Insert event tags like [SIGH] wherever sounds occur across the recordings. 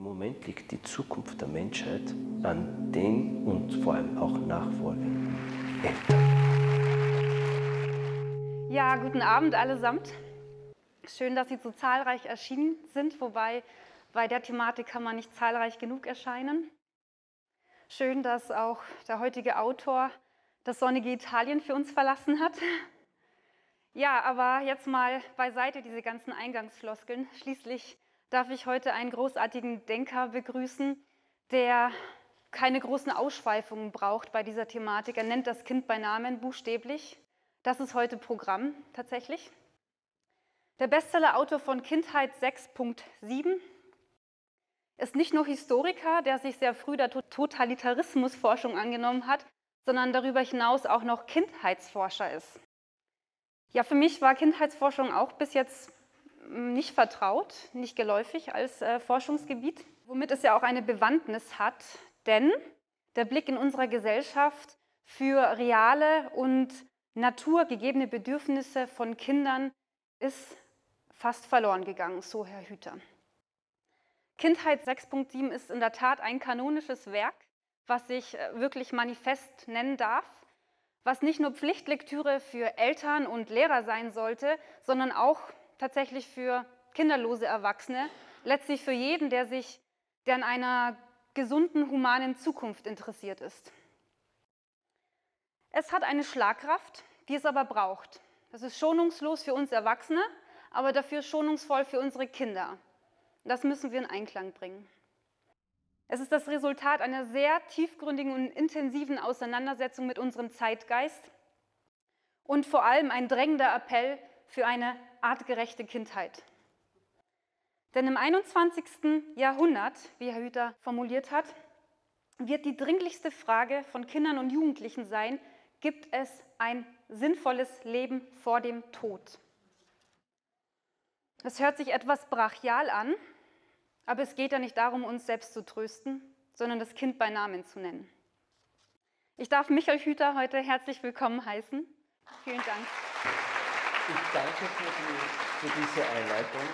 Im Moment liegt die Zukunft der Menschheit an den und vor allem auch nachfolgenden Eltern. Ja, guten Abend allesamt. Schön, dass Sie so zahlreich erschienen sind, wobei bei der Thematik kann man nicht zahlreich genug erscheinen. Schön, dass auch der heutige Autor das sonnige Italien für uns verlassen hat. Ja, aber jetzt mal beiseite diese ganzen Eingangsfloskeln. Schließlich darf ich heute einen großartigen Denker begrüßen, der keine großen Ausschweifungen braucht bei dieser Thematik. Er nennt das Kind bei Namen buchstäblich. Das ist heute Programm tatsächlich. Der Bestsellerautor von Kindheit 6.7 ist nicht nur Historiker, der sich sehr früh der Totalitarismusforschung angenommen hat, sondern darüber hinaus auch noch Kindheitsforscher ist. Ja, für mich war Kindheitsforschung auch bis jetzt nicht vertraut, nicht geläufig als äh, Forschungsgebiet, womit es ja auch eine Bewandtnis hat, denn der Blick in unserer Gesellschaft für reale und naturgegebene Bedürfnisse von Kindern ist fast verloren gegangen, so Herr Hüter. Kindheit 6.7 ist in der Tat ein kanonisches Werk, was sich äh, wirklich manifest nennen darf, was nicht nur Pflichtlektüre für Eltern und Lehrer sein sollte, sondern auch tatsächlich für kinderlose Erwachsene, letztlich für jeden, der sich, der an einer gesunden, humanen Zukunft interessiert ist. Es hat eine Schlagkraft, die es aber braucht. Das ist schonungslos für uns Erwachsene, aber dafür schonungsvoll für unsere Kinder. Das müssen wir in Einklang bringen. Es ist das Resultat einer sehr tiefgründigen und intensiven Auseinandersetzung mit unserem Zeitgeist und vor allem ein drängender Appell für eine artgerechte Kindheit. Denn im 21. Jahrhundert, wie Herr Hüter formuliert hat, wird die dringlichste Frage von Kindern und Jugendlichen sein, gibt es ein sinnvolles Leben vor dem Tod? Es hört sich etwas brachial an, aber es geht ja nicht darum, uns selbst zu trösten, sondern das Kind bei Namen zu nennen. Ich darf Michael Hüter heute herzlich willkommen heißen. Vielen Dank. Ich danke für, die, für diese Einleitung.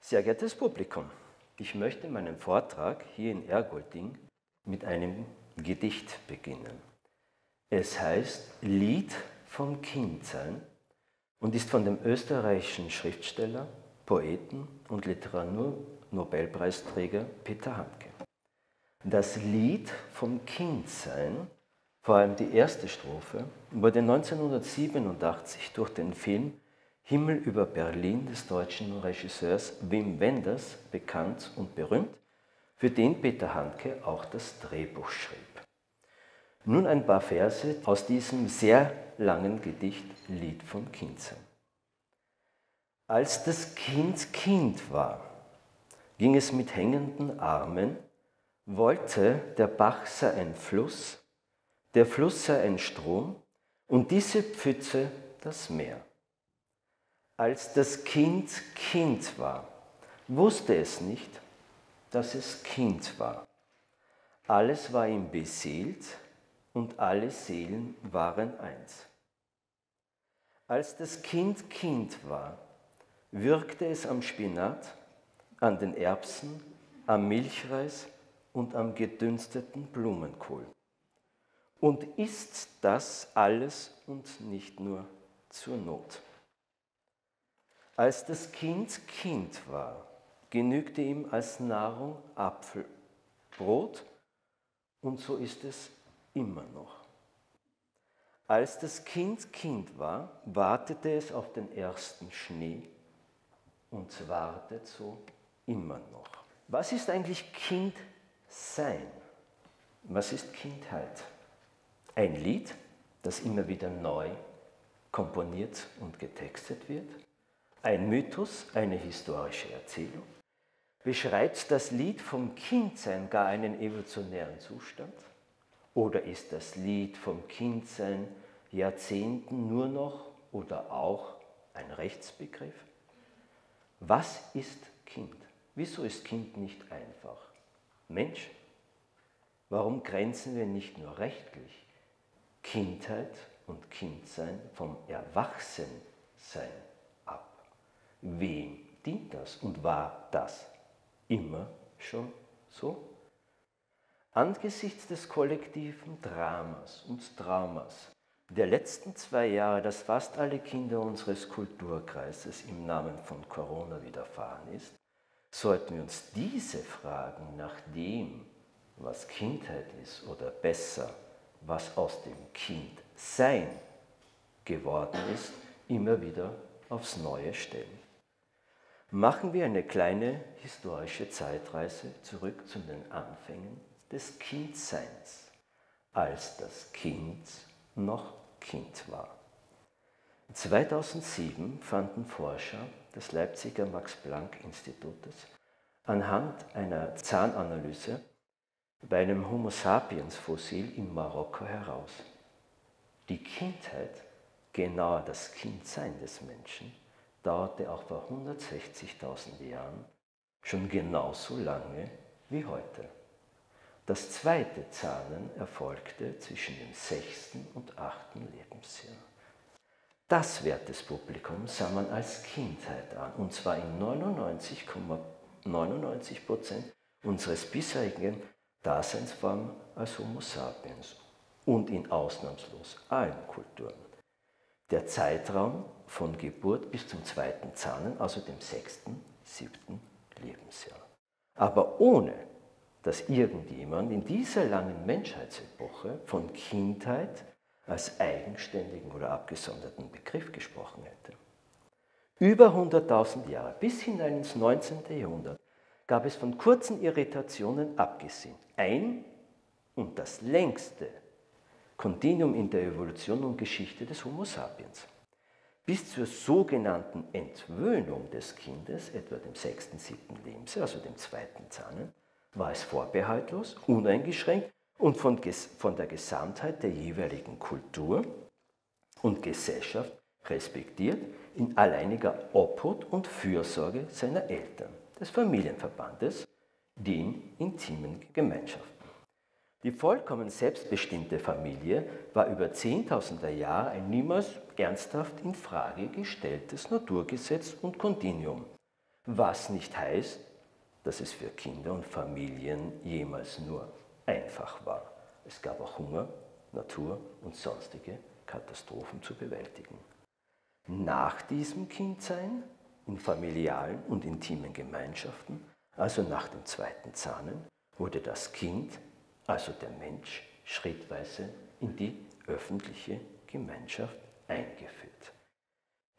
Sehr geehrtes Publikum, ich möchte meinen Vortrag hier in Ergolding mit einem Gedicht beginnen. Es heißt Lied vom Kindsein und ist von dem österreichischen Schriftsteller, Poeten und Literaturnobelpreisträger Peter Handke. Das Lied vom Kindsein vor allem die erste Strophe wurde 1987 durch den Film Himmel über Berlin des deutschen Regisseurs Wim Wenders bekannt und berühmt, für den Peter Handke auch das Drehbuch schrieb. Nun ein paar Verse aus diesem sehr langen Gedicht Lied vom Kindsein. Als das Kind Kind war, ging es mit hängenden Armen, wollte der Bach sei ein Fluss, der Fluss sei ein Strom und diese Pfütze das Meer. Als das Kind Kind war, wusste es nicht, dass es Kind war. Alles war ihm beseelt und alle Seelen waren eins. Als das Kind Kind war, wirkte es am Spinat, an den Erbsen, am Milchreis und am gedünsteten Blumenkohl und ist das alles und nicht nur zur Not. Als das Kind Kind war, genügte ihm als Nahrung Apfel, Brot und so ist es immer noch. Als das Kind Kind war, wartete es auf den ersten Schnee und wartet so immer noch. Was ist eigentlich Kind sein? Was ist Kindheit? Ein Lied, das immer wieder neu komponiert und getextet wird. Ein Mythos, eine historische Erzählung. Beschreibt das Lied vom Kindsein gar einen evolutionären Zustand? Oder ist das Lied vom Kindsein Jahrzehnten nur noch oder auch ein Rechtsbegriff? Was ist Kind? Wieso ist Kind nicht einfach? Mensch? Warum grenzen wir nicht nur rechtlich Kindheit und Kindsein vom Erwachsensein ab. Wem dient das und war das immer schon so? Angesichts des kollektiven Dramas und Traumas der letzten zwei Jahre, dass fast alle Kinder unseres Kulturkreises im Namen von Corona widerfahren ist, sollten wir uns diese Fragen nach dem, was Kindheit ist oder besser, was aus dem Kindsein geworden ist, immer wieder aufs Neue stellen. Machen wir eine kleine historische Zeitreise zurück zu den Anfängen des Kindseins, als das Kind noch Kind war. 2007 fanden Forscher des Leipziger Max-Planck-Institutes anhand einer Zahnanalyse bei einem Homo sapiens-Fossil in Marokko heraus. Die Kindheit, genauer das Kindsein des Menschen, dauerte auch vor 160.000 Jahren schon genauso lange wie heute. Das zweite Zahnen erfolgte zwischen dem sechsten und achten Lebensjahr. Das Wertespublikum sah man als Kindheit an, und zwar in 99,99 Prozent unseres bisherigen Daseinsformen als Homo sapiens und in ausnahmslos allen Kulturen. Der Zeitraum von Geburt bis zum zweiten Zahnen, also dem sechsten, siebten Lebensjahr. Aber ohne dass irgendjemand in dieser langen Menschheitsepoche von Kindheit als eigenständigen oder abgesonderten Begriff gesprochen hätte. Über 100.000 Jahre, bis hinein ins 19. Jahrhundert, gab es von kurzen Irritationen abgesehen ein und das längste Kontinuum in der Evolution und Geschichte des Homo sapiens. Bis zur sogenannten Entwöhnung des Kindes, etwa dem sechsten, siebten Lebensjahr, also dem zweiten Zahnen, war es vorbehaltlos, uneingeschränkt und von, von der Gesamtheit der jeweiligen Kultur und Gesellschaft respektiert in alleiniger Obhut und Fürsorge seiner Eltern, des Familienverbandes, den intimen Gemeinschaften. Die vollkommen selbstbestimmte Familie war über Zehntausender Jahre ein niemals ernsthaft in Frage gestelltes Naturgesetz und Kontinuum, was nicht heißt, dass es für Kinder und Familien jemals nur einfach war. Es gab auch Hunger, Natur und sonstige Katastrophen zu bewältigen. Nach diesem Kindsein, in familialen und intimen Gemeinschaften, also nach dem zweiten Zahnen, wurde das Kind, also der Mensch, schrittweise in die öffentliche Gemeinschaft eingeführt.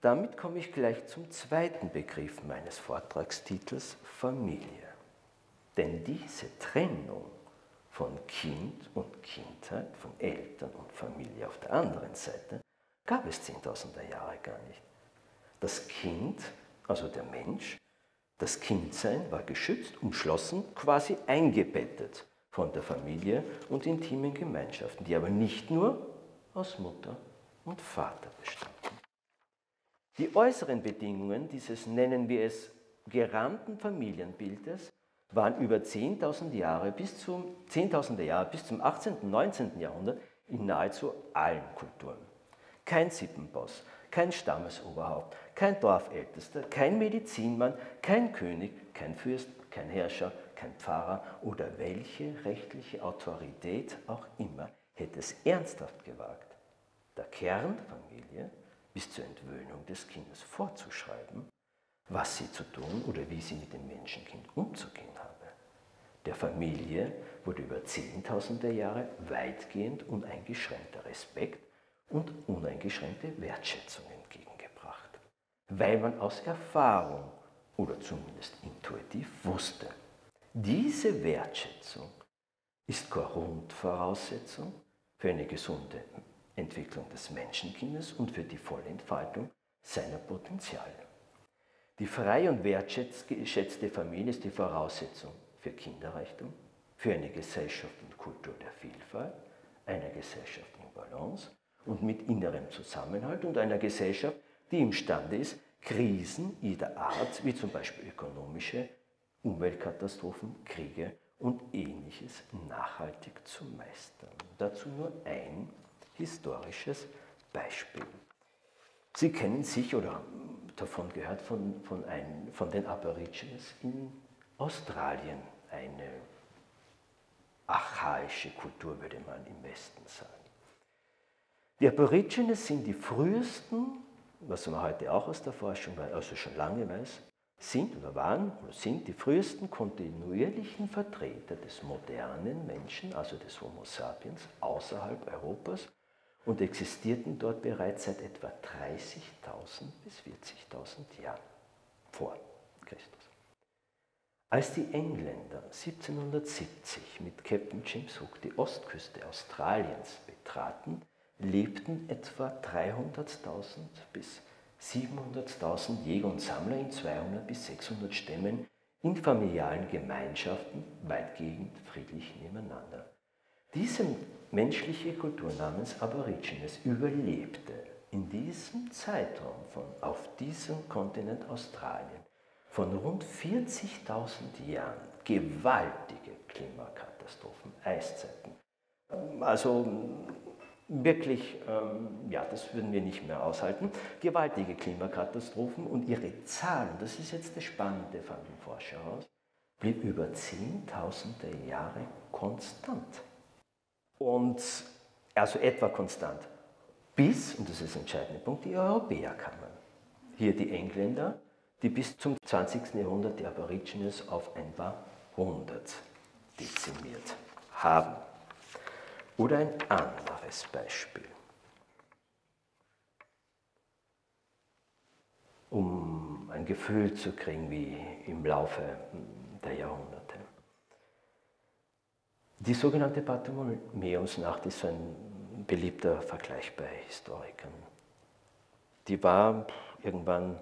Damit komme ich gleich zum zweiten Begriff meines Vortragstitels, Familie. Denn diese Trennung von Kind und Kindheit, von Eltern und Familie auf der anderen Seite, gab es zehntausender Jahre gar nicht. Das Kind, also der Mensch, das Kindsein war geschützt, umschlossen, quasi eingebettet von der Familie und intimen Gemeinschaften, die aber nicht nur aus Mutter und Vater bestanden. Die äußeren Bedingungen dieses, nennen wir es, gerahmten Familienbildes waren über 10.000 Jahre bis zum 10.000 Jahre bis zum 18. und 19. Jahrhundert in nahezu allen Kulturen. Kein Sippenboss, kein Stammesoberhaupt, kein Dorfältester, kein Medizinmann, kein König, kein Fürst, kein Herrscher, kein Pfarrer oder welche rechtliche Autorität auch immer hätte es ernsthaft gewagt, der Kern der Familie bis zur Entwöhnung des Kindes vorzuschreiben, was sie zu tun oder wie sie mit dem Menschenkind umzugehen habe. Der Familie wurde über zehntausende Jahre weitgehend uneingeschränkter Respekt und uneingeschränkte Wertschätzung weil man aus Erfahrung oder zumindest intuitiv wusste, diese Wertschätzung ist Grundvoraussetzung für eine gesunde Entwicklung des Menschenkindes und für die volle Entfaltung seiner Potenziale. Die freie und wertschätzte Familie ist die Voraussetzung für Kinderreichtum, für eine Gesellschaft und Kultur der Vielfalt, einer Gesellschaft in Balance und mit innerem Zusammenhalt und einer Gesellschaft, die imstande ist, Krisen jeder Art, wie zum Beispiel ökonomische, Umweltkatastrophen, Kriege und ähnliches nachhaltig zu meistern. Dazu nur ein historisches Beispiel. Sie kennen sich oder davon gehört von, von, ein, von den Aborigines in Australien eine archaische Kultur, würde man im Westen sagen. Die Aborigines sind die frühesten, was man heute auch aus der Forschung, also schon lange weiß, sind oder waren oder sind die frühesten kontinuierlichen Vertreter des modernen Menschen, also des Homo sapiens, außerhalb Europas und existierten dort bereits seit etwa 30.000 bis 40.000 Jahren vor Christus. Als die Engländer 1770 mit Captain James Hook die Ostküste Australiens betraten, lebten etwa 300.000 bis 700.000 Jäger und Sammler in 200 bis 600 Stämmen in familialen Gemeinschaften weitgehend friedlich nebeneinander. Diese menschliche Kultur namens Aborigines überlebte in diesem Zeitraum von auf diesem Kontinent Australien von rund 40.000 Jahren gewaltige Klimakatastrophen, Eiszeiten. Also wirklich, ähm, ja, das würden wir nicht mehr aushalten, gewaltige Klimakatastrophen und ihre Zahlen, das ist jetzt das Spannende von den Forscher aus, blieb über zehntausende Jahre konstant. Und also etwa konstant. Bis, und das ist der entscheidende Punkt, die Europäer kamen. Hier die Engländer, die bis zum 20. Jahrhundert die Aborigines auf ein paar hundert dezimiert haben. Oder ein anderes Beispiel. Um ein Gefühl zu kriegen, wie im Laufe der Jahrhunderte. Die sogenannte Bartholomäusnacht ist ein beliebter Vergleich bei Historikern. Die war irgendwann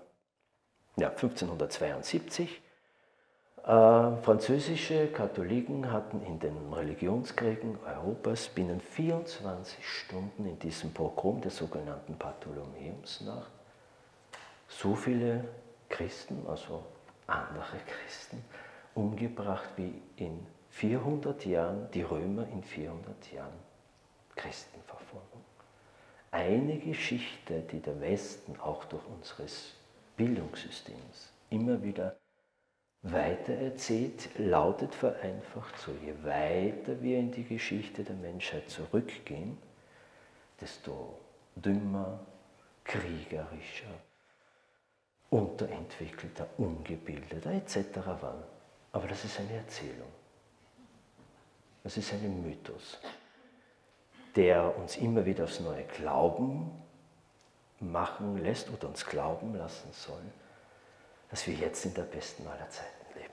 ja, 1572 äh, französische Katholiken hatten in den Religionskriegen Europas binnen 24 Stunden in diesem Pogrom der sogenannten Bartholomäusnacht so viele Christen, also andere [LAUGHS] Christen, umgebracht wie in 400 Jahren die Römer in 400 Jahren Christenverfolgung. Eine Geschichte, die der Westen auch durch unseres Bildungssystems immer wieder weitererzählt, lautet vereinfacht so, je weiter wir in die Geschichte der Menschheit zurückgehen, desto dümmer, kriegerischer, unterentwickelter, ungebildeter etc. waren. Aber das ist eine Erzählung. Das ist ein Mythos, der uns immer wieder aufs neue Glauben machen lässt oder uns glauben lassen soll, dass wir jetzt in der besten aller Zeiten leben.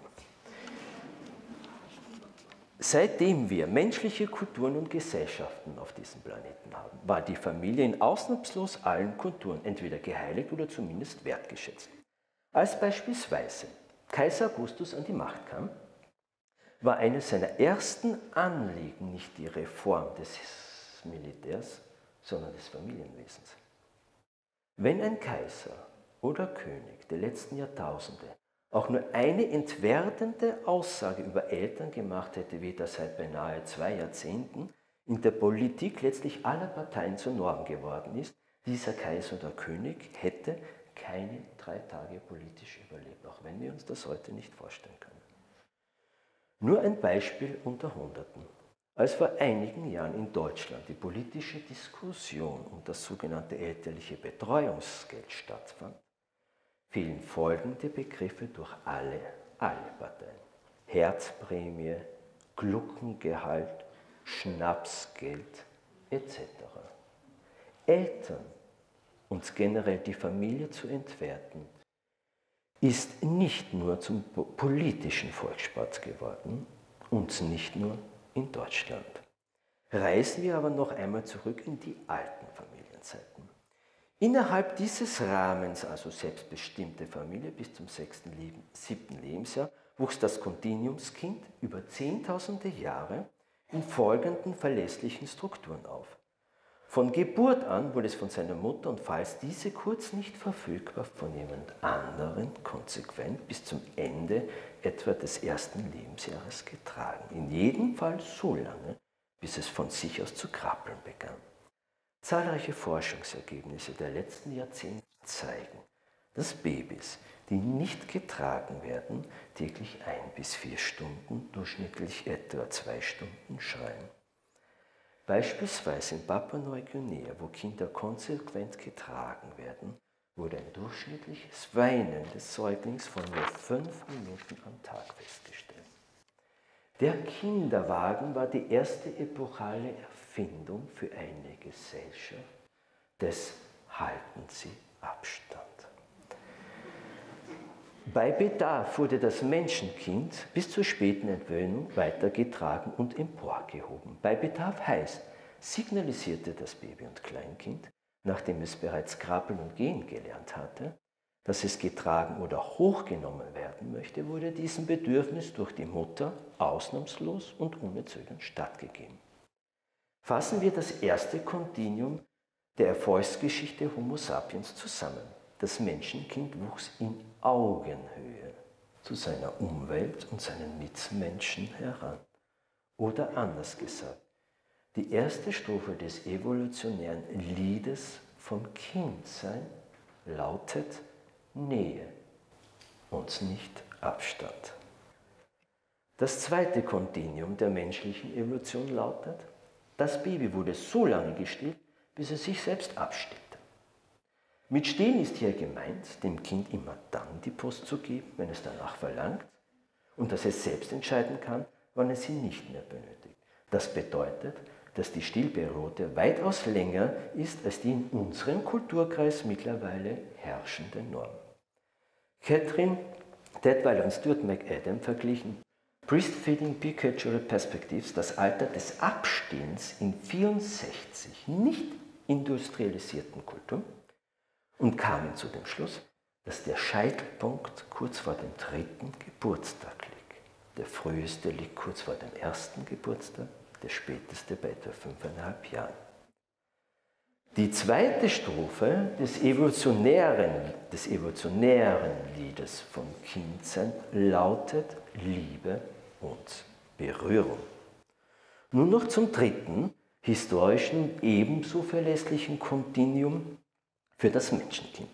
Seitdem wir menschliche Kulturen und Gesellschaften auf diesem Planeten haben, war die Familie in ausnahmslos allen Kulturen entweder geheiligt oder zumindest wertgeschätzt. Als beispielsweise Kaiser Augustus an die Macht kam, war eines seiner ersten Anliegen nicht die Reform des Militärs, sondern des Familienwesens. Wenn ein Kaiser oder König der letzten Jahrtausende auch nur eine entwertende Aussage über Eltern gemacht hätte, wie das seit beinahe zwei Jahrzehnten in der Politik letztlich aller Parteien zur Norm geworden ist, dieser Kaiser oder König hätte keine drei Tage politisch überlebt, auch wenn wir uns das heute nicht vorstellen können. Nur ein Beispiel unter Hunderten. Als vor einigen Jahren in Deutschland die politische Diskussion um das sogenannte elterliche Betreuungsgeld stattfand, fielen folgende Begriffe durch alle, alle Parteien. Herzprämie, Gluckengehalt, Schnapsgeld etc. Eltern und generell die Familie zu entwerten, ist nicht nur zum politischen Volkssport geworden und nicht nur in Deutschland. Reisen wir aber noch einmal zurück in die alten Familienzeiten. Innerhalb dieses Rahmens, also selbstbestimmte Familie bis zum sechsten, siebten Lebensjahr, wuchs das Kontinuumskind über zehntausende Jahre in folgenden verlässlichen Strukturen auf. Von Geburt an wurde es von seiner Mutter und falls diese kurz nicht verfügbar von jemand anderen konsequent bis zum Ende etwa des ersten Lebensjahres getragen. In jedem Fall so lange, bis es von sich aus zu krabbeln begann. Zahlreiche Forschungsergebnisse der letzten Jahrzehnte zeigen, dass Babys, die nicht getragen werden, täglich ein bis vier Stunden, durchschnittlich etwa zwei Stunden schreien. Beispielsweise in Papua-Neuguinea, wo Kinder konsequent getragen werden, wurde ein durchschnittliches Weinen des Säuglings von nur fünf Minuten am Tag festgestellt. Der Kinderwagen war die erste epochale Erfindung für eine Gesellschaft des Halten Sie Abstand. Bei Bedarf wurde das Menschenkind bis zur späten Entwöhnung weitergetragen und emporgehoben. Bei Bedarf heißt, signalisierte das Baby und Kleinkind, nachdem es bereits krabbeln und gehen gelernt hatte, dass es getragen oder hochgenommen werden möchte, wurde diesem Bedürfnis durch die Mutter ausnahmslos und ohne Zögern stattgegeben. Fassen wir das erste Kontinuum der Erfolgsgeschichte Homo sapiens zusammen. Das Menschenkind wuchs in Augenhöhe zu seiner Umwelt und seinen Mitmenschen heran. Oder anders gesagt, die erste Strophe des evolutionären Liedes vom Kindsein lautet Nähe und nicht Abstand. Das zweite Kontinuum der menschlichen Evolution lautet, das Baby wurde so lange gestillt, bis es sich selbst abstillt. Mit Stehen ist hier gemeint, dem Kind immer dann die Post zu geben, wenn es danach verlangt und dass es selbst entscheiden kann, wann es sie nicht mehr benötigt. Das bedeutet, dass die Stillperiode weitaus länger ist als die in unserem Kulturkreis mittlerweile herrschende Norm. Catherine Detweiler und Stuart McAdam verglichen Breastfeeding Bicultural Perspectives, das Alter des Abstehens in 64 nicht industrialisierten Kulturen und kamen zu dem Schluss, dass der Scheitelpunkt kurz vor dem dritten Geburtstag liegt. Der früheste liegt kurz vor dem ersten Geburtstag, der späteste bei etwa fünfeinhalb Jahren. Die zweite Strophe des evolutionären, des evolutionären Liedes vom Kindsein lautet Liebe und Berührung. Nun noch zum dritten, historischen, ebenso verlässlichen Kontinuum für das Menschenkind.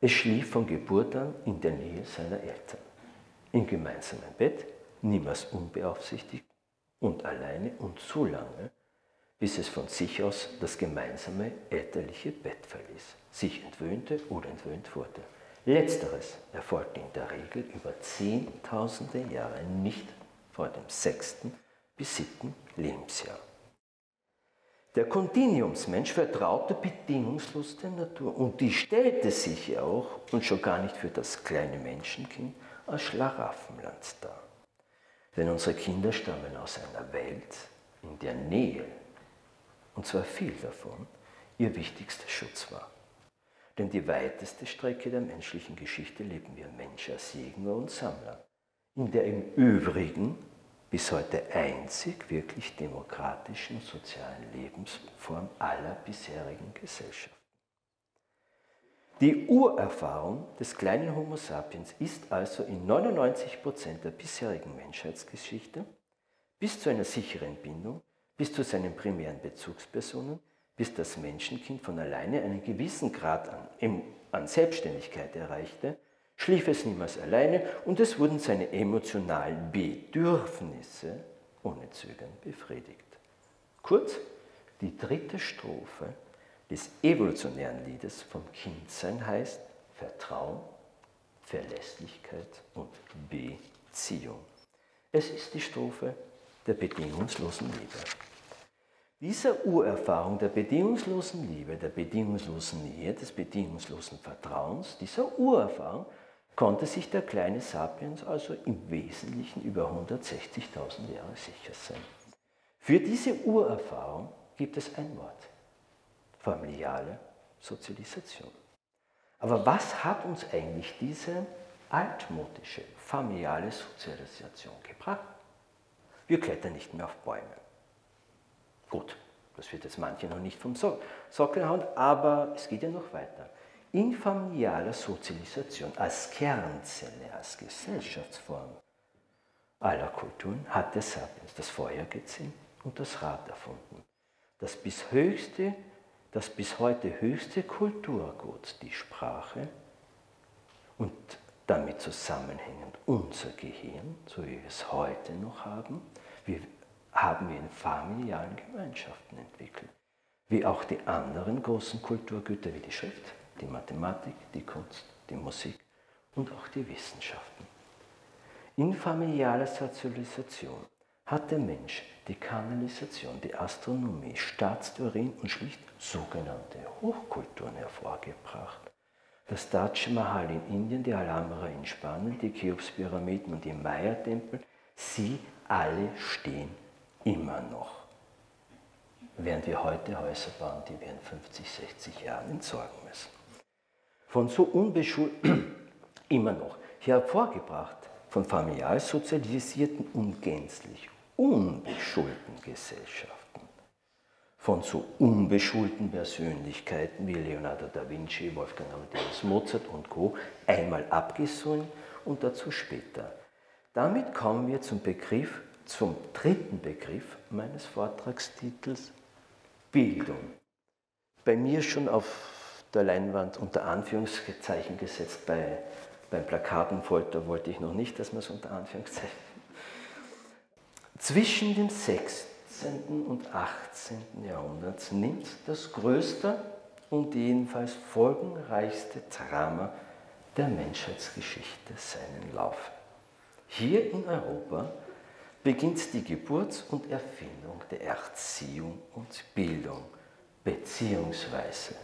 Es schlief von Geburt an in der Nähe seiner Eltern, im gemeinsamen Bett, niemals unbeaufsichtigt und alleine und so lange, bis es von sich aus das gemeinsame elterliche Bett verließ, sich entwöhnte oder entwöhnt wurde. Letzteres erfolgte in der Regel über zehntausende Jahre, nicht vor dem sechsten bis siebten Lebensjahr. Der Kontinuumsmensch vertraute bedingungslos der Natur und die stellte sich auch, und schon gar nicht für das kleine Menschenkind, als Schlaraffenland dar. Denn unsere Kinder stammen aus einer Welt, in der Nähe, und zwar viel davon, ihr wichtigster Schutz war. Denn die weiteste Strecke der menschlichen Geschichte leben wir Menschen als Jäger und Sammler, in der im Übrigen bis heute einzig wirklich demokratischen sozialen Lebensform aller bisherigen Gesellschaften. Die Urerfahrung des kleinen Homo sapiens ist also in 99 Prozent der bisherigen Menschheitsgeschichte bis zu einer sicheren Bindung, bis zu seinen primären Bezugspersonen, bis das Menschenkind von alleine einen gewissen Grad an, an Selbstständigkeit erreichte, schlief es niemals alleine und es wurden seine emotionalen Bedürfnisse ohne Zögern befriedigt. Kurz, die dritte Strophe des evolutionären Liedes vom Kindsein heißt Vertrauen, Verlässlichkeit und Beziehung. Es ist die Strophe der bedingungslosen Liebe. Dieser Urerfahrung der bedingungslosen Liebe, der bedingungslosen Nähe, des bedingungslosen Vertrauens, dieser Urerfahrung konnte sich der kleine Sapiens also im Wesentlichen über 160.000 Jahre sicher sein. Für diese Urerfahrung gibt es ein Wort, familiale Sozialisation. Aber was hat uns eigentlich diese altmodische familiale Sozialisation gebracht? Wir klettern nicht mehr auf Bäume. Gut, das wird jetzt manche noch nicht vom Sockel hauen, aber es geht ja noch weiter in familialer Sozialisation als Kernzelle, als Gesellschaftsform aller Kulturen hat der Sapiens das Feuer gezähmt und das Rad erfunden. Das bis, höchste, das bis heute höchste Kulturgut, die Sprache, Und damit zusammenhängend unser Gehirn, so wie wir es heute noch haben, wir haben wir in familialen Gemeinschaften entwickelt. Wie auch die anderen großen Kulturgüter wie die Schrift, die Mathematik, die Kunst, die Musik und auch die Wissenschaften. In familialer Sozialisation hat der Mensch die Kanalisation, die Astronomie, Staatstheorien und schlicht sogenannte Hochkulturen hervorgebracht. Das Taj Mahal in Indien, die Alhambra in Spanien, die Cheops-Pyramiden und die Maya-Tempel, sie alle stehen immer noch. Während wir heute Häuser bauen, die wir in 50, 60 Jahren entsorgen müssen. Von so unbeschult, [CLEARS THROAT] immer noch, hervorgebracht von familial sozialisierten und gänzlich unbeschulten Gesellschaften. Von so unbeschulten Persönlichkeiten wie Leonardo da Vinci, Wolfgang Amadeus Mozart und Co. einmal abgesungen und dazu später. Damit kommen wir zum Begriff zum dritten Begriff meines Vortragstitels, Bildung. Bei mir schon auf der Leinwand unter Anführungszeichen gesetzt, bei, beim Plakatenfolter wollte ich noch nicht, dass man es unter Anführungszeichen. [LAUGHS] Zwischen dem 16. und 18. Jahrhundert nimmt das größte und jedenfalls folgenreichste Drama der Menschheitsgeschichte seinen Lauf. Hier in Europa beginnt die Geburt und Erfindung der Erziehung und Bildung beziehungsweise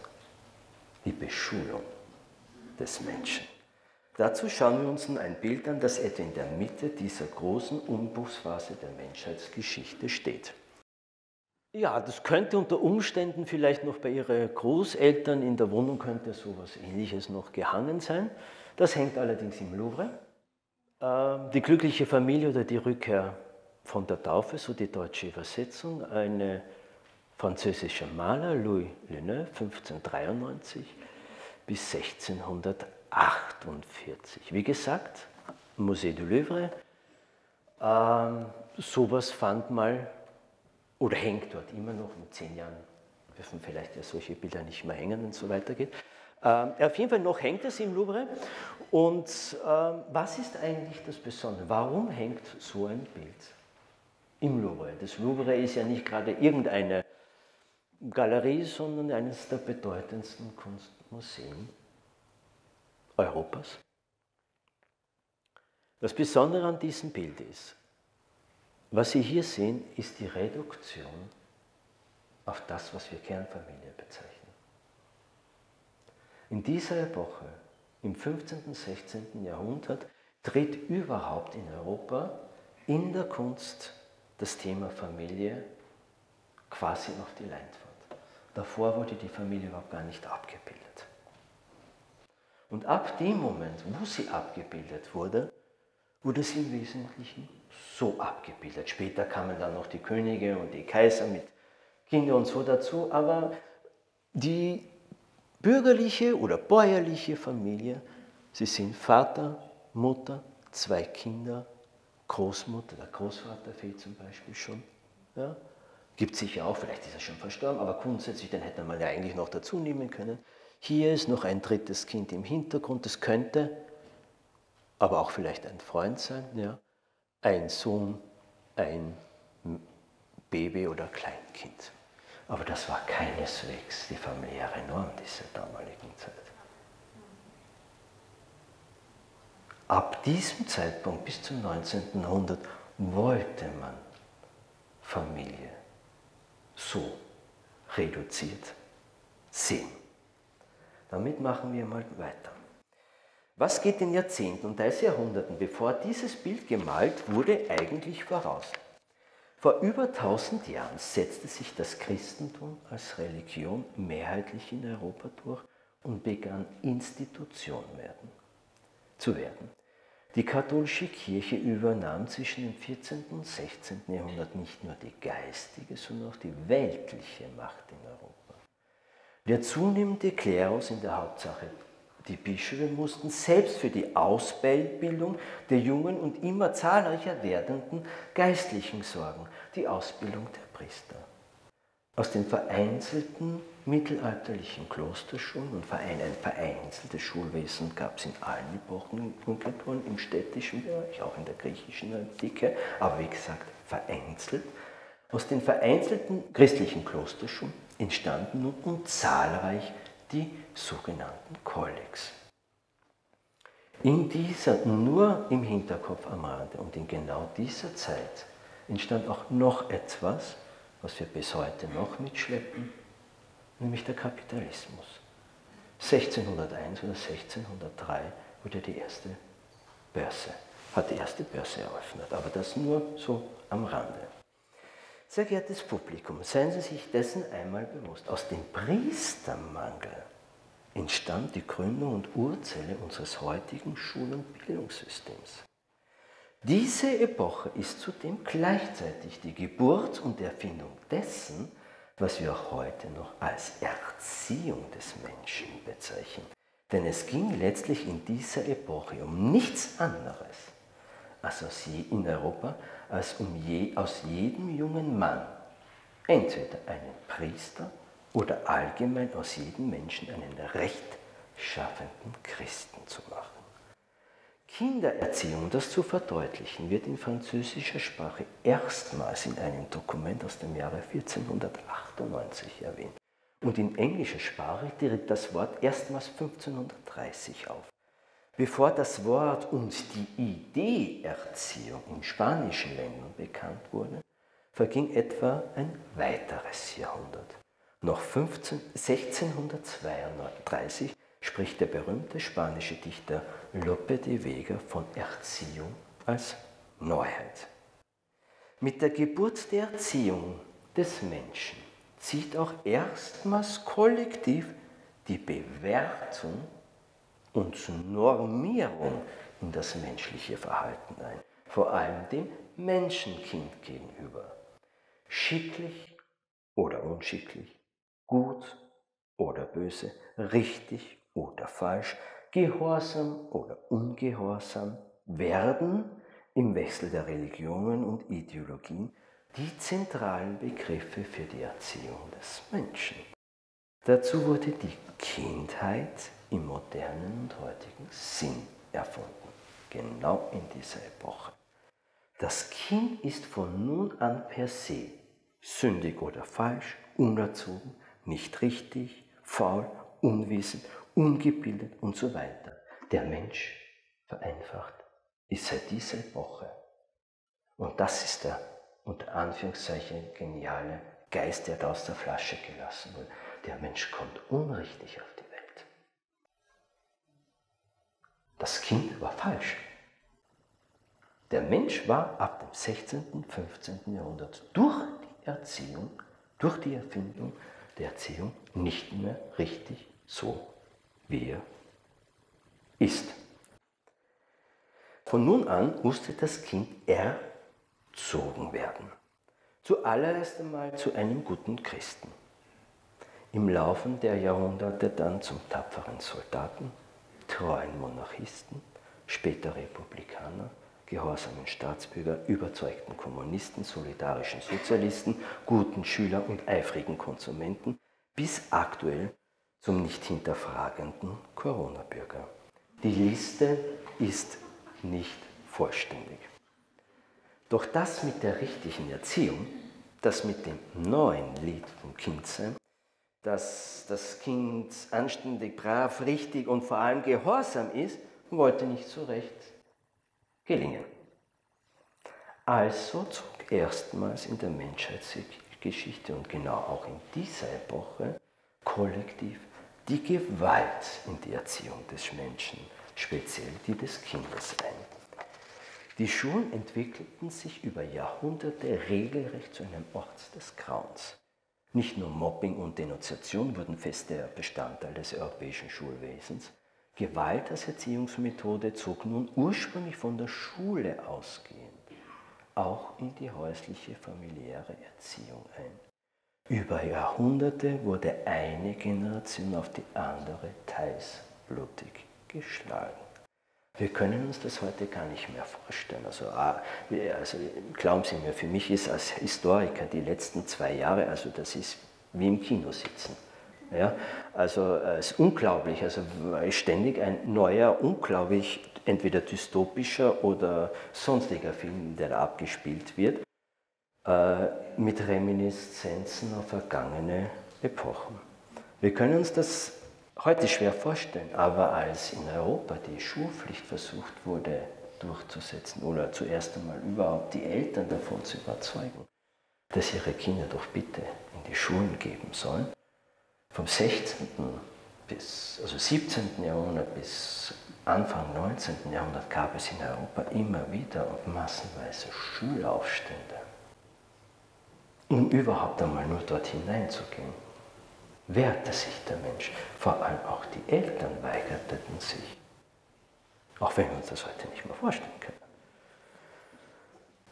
die Beschulung des Menschen. Dazu schauen wir uns nun ein Bild an, das etwa in der Mitte dieser großen Umbruchsphase der Menschheitsgeschichte steht. Ja, das könnte unter Umständen vielleicht noch bei Ihren Großeltern in der Wohnung könnte sowas ähnliches noch gehangen sein. Das hängt allerdings im Louvre. Ähm, die glückliche Familie oder die Rückkehr von der Taufe, so die deutsche Übersetzung, ein französischer Maler, Louis Leneuve, 1593 bis 1648. Wie gesagt, Musée du Louvre, ähm, sowas fand mal oder hängt dort immer noch mit zehn Jahren, dürfen vielleicht ja solche Bilder nicht mehr hängen, es so weitergeht. Ähm, auf jeden Fall noch hängt es im Louvre. Und ähm, was ist eigentlich das Besondere? Warum hängt so ein Bild? Im Louvre. Das Louvre ist ja nicht gerade irgendeine Galerie, sondern eines der bedeutendsten Kunstmuseen Europas. Das Besondere an diesem Bild ist, was Sie hier sehen, ist die Reduktion auf das, was wir Kernfamilie bezeichnen. In dieser Epoche, im 15. und 16. Jahrhundert, tritt überhaupt in Europa in der Kunst das Thema Familie quasi auf die Leinwand. Davor wurde die Familie überhaupt gar nicht abgebildet. Und ab dem Moment, wo sie abgebildet wurde, wurde sie im Wesentlichen so abgebildet. Später kamen dann noch die Könige und die Kaiser mit Kindern und so dazu, aber die bürgerliche oder bäuerliche Familie, sie sind Vater, Mutter, zwei Kinder Großmutter, der Großvater fehlt zum Beispiel schon. Ja? Gibt sicher auch, vielleicht ist er schon verstorben, aber grundsätzlich, den hätte man ja eigentlich noch dazu nehmen können. Hier ist noch ein drittes Kind im Hintergrund, das könnte aber auch vielleicht ein Freund sein, ja? ein Sohn, ein Baby oder Kleinkind. Aber das war keineswegs die familiäre Norm dieser damaligen Zeit. Ab diesem Zeitpunkt bis zum 19. Jahrhundert wollte man Familie so reduziert sehen. Damit machen wir mal weiter. Was geht in Jahrzehnten und teils Jahrhunderten, bevor dieses Bild gemalt wurde, eigentlich voraus? Vor über 1000 Jahren setzte sich das Christentum als Religion mehrheitlich in Europa durch und begann Institution werden, zu werden. Die katholische Kirche übernahm zwischen dem 14. und 16. Jahrhundert nicht nur die geistige, sondern auch die weltliche Macht in Europa. Der zunehmende Klerus in der Hauptsache die Bischöfe mussten selbst für die Ausbildung der jungen und immer zahlreicher werdenden Geistlichen sorgen, die Ausbildung der Priester. Aus den vereinzelten mittelalterlichen Klosterschulen und ein vereinzeltes Schulwesen gab es in allen Epochen in Kulturen, im städtischen Bereich, auch in der griechischen Antike, aber wie gesagt vereinzelt. Aus den vereinzelten christlichen Klosterschulen entstanden nun und zahlreich die sogenannten Kollegs. In dieser, nur im Hinterkopf am Rande und in genau dieser Zeit entstand auch noch etwas, was wir bis heute noch mitschleppen, nämlich der Kapitalismus. 1601 oder 1603 wurde die erste Börse, hat die erste Börse eröffnet, aber das nur so am Rande. Sehr geehrtes Publikum, seien Sie sich dessen einmal bewusst. Aus dem Priestermangel entstand die Gründung und Urzelle unseres heutigen Schul- und Bildungssystems. Diese Epoche ist zudem gleichzeitig die Geburt und Erfindung dessen, was wir auch heute noch als Erziehung des Menschen bezeichnen. Denn es ging letztlich in dieser Epoche um nichts anderes als aus je, in Europa, als um je, aus jedem jungen Mann entweder einen Priester oder allgemein aus jedem Menschen einen rechtschaffenden Christen zu machen. Kindererziehung, das zu verdeutlichen, wird in französischer Sprache erstmals in einem Dokument aus dem Jahre 1498 erwähnt. Und in englischer Sprache tritt das Wort erstmals 1530 auf. Bevor das Wort und die Idee Erziehung in spanischen Ländern bekannt wurde, verging etwa ein weiteres Jahrhundert. Noch 15, 1632 spricht der berühmte spanische Dichter Lope de Vega von Erziehung als Neuheit. Mit der Geburt der Erziehung des Menschen zieht auch erstmals kollektiv die Bewertung und Normierung in das menschliche Verhalten ein, vor allem dem Menschenkind gegenüber. Schicklich oder unschicklich, gut oder böse, richtig oder falsch, gehorsam oder ungehorsam, werden im Wechsel der Religionen und Ideologien die zentralen Begriffe für die Erziehung des Menschen. Dazu wurde die Kindheit im modernen und heutigen Sinn erfunden, genau in dieser Epoche. Das Kind ist von nun an per se sündig oder falsch, unerzogen, nicht richtig, faul, unwissend, ungebildet und so weiter. Der Mensch, vereinfacht, ist seit dieser Epoche. Und das ist der unter Anführungszeichen geniale Geist, der da aus der Flasche gelassen wurde. Der Mensch kommt unrichtig auf die Welt. Das Kind war falsch. Der Mensch war ab dem 16., und 15. Jahrhundert durch die Erziehung, durch die Erfindung der Erziehung nicht mehr richtig so, wie er ist. Von nun an musste das Kind erzogen werden. Zuallererst einmal zu einem guten Christen. Im Laufe der Jahrhunderte dann zum tapferen Soldaten, treuen Monarchisten, später Republikaner, gehorsamen Staatsbürger, überzeugten Kommunisten, solidarischen Sozialisten, guten Schüler und eifrigen Konsumenten, bis aktuell zum nicht hinterfragenden Corona-Bürger. Die Liste ist nicht vollständig. Doch das mit der richtigen Erziehung, das mit dem neuen Lied vom Kindsein, dass das Kind anständig, brav, richtig und vor allem gehorsam ist, wollte nicht so recht gelingen. Also zog erstmals in der Menschheitsgeschichte und genau auch in dieser Epoche kollektiv die Gewalt in die Erziehung des Menschen, speziell die des Kindes ein. Die Schulen entwickelten sich über Jahrhunderte regelrecht zu einem Ort des Grauens. Nicht nur Mobbing und Denunziation wurden fester Bestandteil des europäischen Schulwesens, Gewalt als Erziehungsmethode zog nun ursprünglich von der Schule ausgehend auch in die häusliche familiäre Erziehung ein. Über Jahrhunderte wurde eine Generation auf die andere teils blutig geschlagen. Wir können uns das heute gar nicht mehr vorstellen. Also, ah, also glauben Sie mir, für mich ist als Historiker die letzten zwei Jahre, also das ist wie im Kino sitzen. Ja, also es ist unglaublich, also ständig ein neuer, unglaublich entweder dystopischer oder sonstiger Film, der da abgespielt wird, äh, mit Reminiszenzen auf vergangene Epochen. Wir können uns das heute schwer vorstellen, aber als in Europa die Schulpflicht versucht wurde durchzusetzen oder zuerst einmal überhaupt die Eltern davon zu überzeugen, dass ihre Kinder doch bitte in die Schulen geben sollen, vom 16. bis, also 17. Jahrhundert bis Anfang 19. Jahrhundert gab es in Europa immer wieder und massenweise Schulaufstände, um überhaupt einmal nur dort hineinzugehen. Wehrte sich der Mensch, vor allem auch die Eltern weigerten sich, auch wenn wir uns das heute nicht mehr vorstellen können.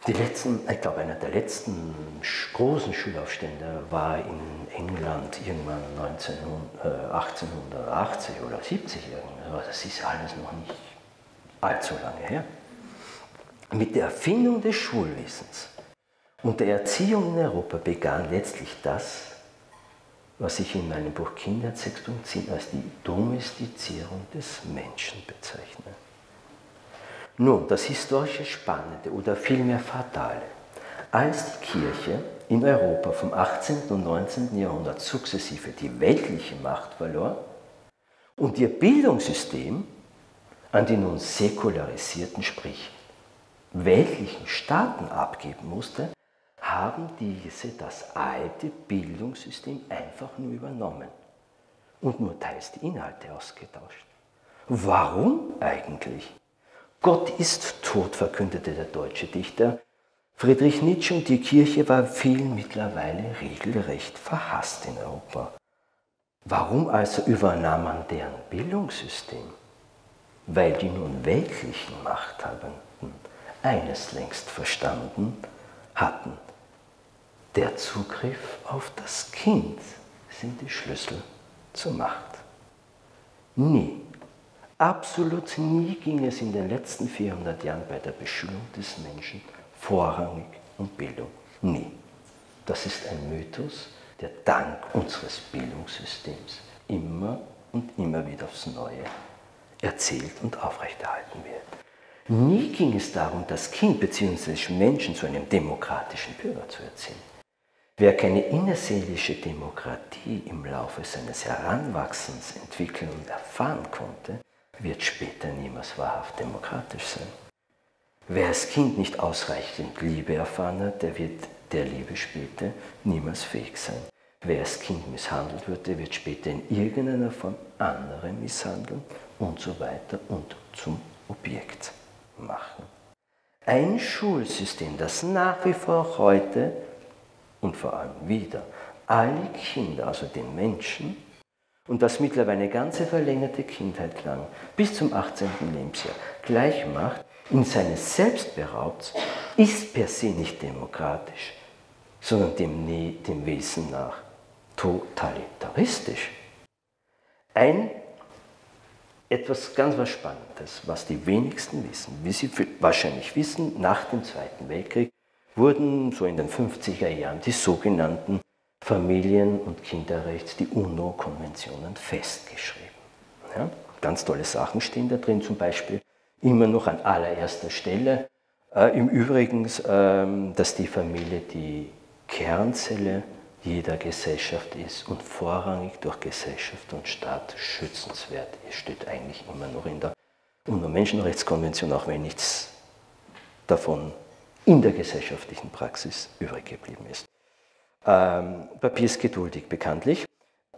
Die letzten, ich glaube, einer der letzten großen Schulaufstände war in England irgendwann 19, äh, 1880 oder 70 irgendwas. Das ist alles noch nicht allzu lange her. Mit der Erfindung des Schulwissens und der Erziehung in Europa begann letztlich das, was ich in meinem Buch Kinder 6.10 als die Domestizierung des Menschen bezeichne. Nun, das historische Spannende oder vielmehr Fatale. Als die Kirche in Europa vom 18. und 19. Jahrhundert sukzessive die weltliche Macht verlor und ihr Bildungssystem an die nun säkularisierten, sprich weltlichen Staaten abgeben musste, haben diese das alte Bildungssystem einfach nur übernommen und nur teils die Inhalte ausgetauscht. Warum eigentlich? Gott ist tot, verkündete der deutsche Dichter. Friedrich Nietzsche und die Kirche war vielen mittlerweile regelrecht verhasst in Europa. Warum also übernahm man deren Bildungssystem? Weil die nun weltlichen Machthabenden eines längst verstanden hatten. Der Zugriff auf das Kind sind die Schlüssel zur Macht. Nie Absolut nie ging es in den letzten 400 Jahren bei der Beschulung des Menschen vorrangig um Bildung. Nie. Das ist ein Mythos, der dank unseres Bildungssystems immer und immer wieder aufs Neue erzählt und aufrechterhalten wird. Nie ging es darum, das Kind bzw. Menschen zu einem demokratischen Bürger zu erziehen. Wer keine innerseelische Demokratie im Laufe seines Heranwachsens entwickeln und erfahren konnte, wird später niemals wahrhaft demokratisch sein. Wer als Kind nicht ausreichend Liebe erfahren hat, der wird der Liebe später niemals fähig sein. Wer als Kind misshandelt wird, der wird später in irgendeiner Form andere misshandeln und so weiter und zum Objekt machen. Ein Schulsystem, das nach wie vor heute und vor allem wieder alle Kinder, also den Menschen, und das mittlerweile eine ganze verlängerte Kindheit lang bis zum 18. Lebensjahr gleich macht, in seines Selbst beraubt, ist per se nicht demokratisch, sondern dem, dem Wesen nach totalitaristisch. Ein etwas ganz was Spannendes, was die wenigsten wissen. Wie Sie wahrscheinlich wissen, nach dem Zweiten Weltkrieg wurden so in den 50er Jahren die sogenannten Familien- und Kinderrechts, die UNO-Konventionen festgeschrieben. Ja, ganz tolle Sachen stehen da drin, zum Beispiel immer noch an allererster Stelle. Äh, Im Übrigen, äh, dass die Familie die Kernzelle jeder Gesellschaft ist und vorrangig durch Gesellschaft und Staat schützenswert ist, steht eigentlich immer noch in der UNO-Menschenrechtskonvention, auch wenn nichts davon in der gesellschaftlichen Praxis übrig geblieben ist. Ähm, Papier ist geduldig bekanntlich,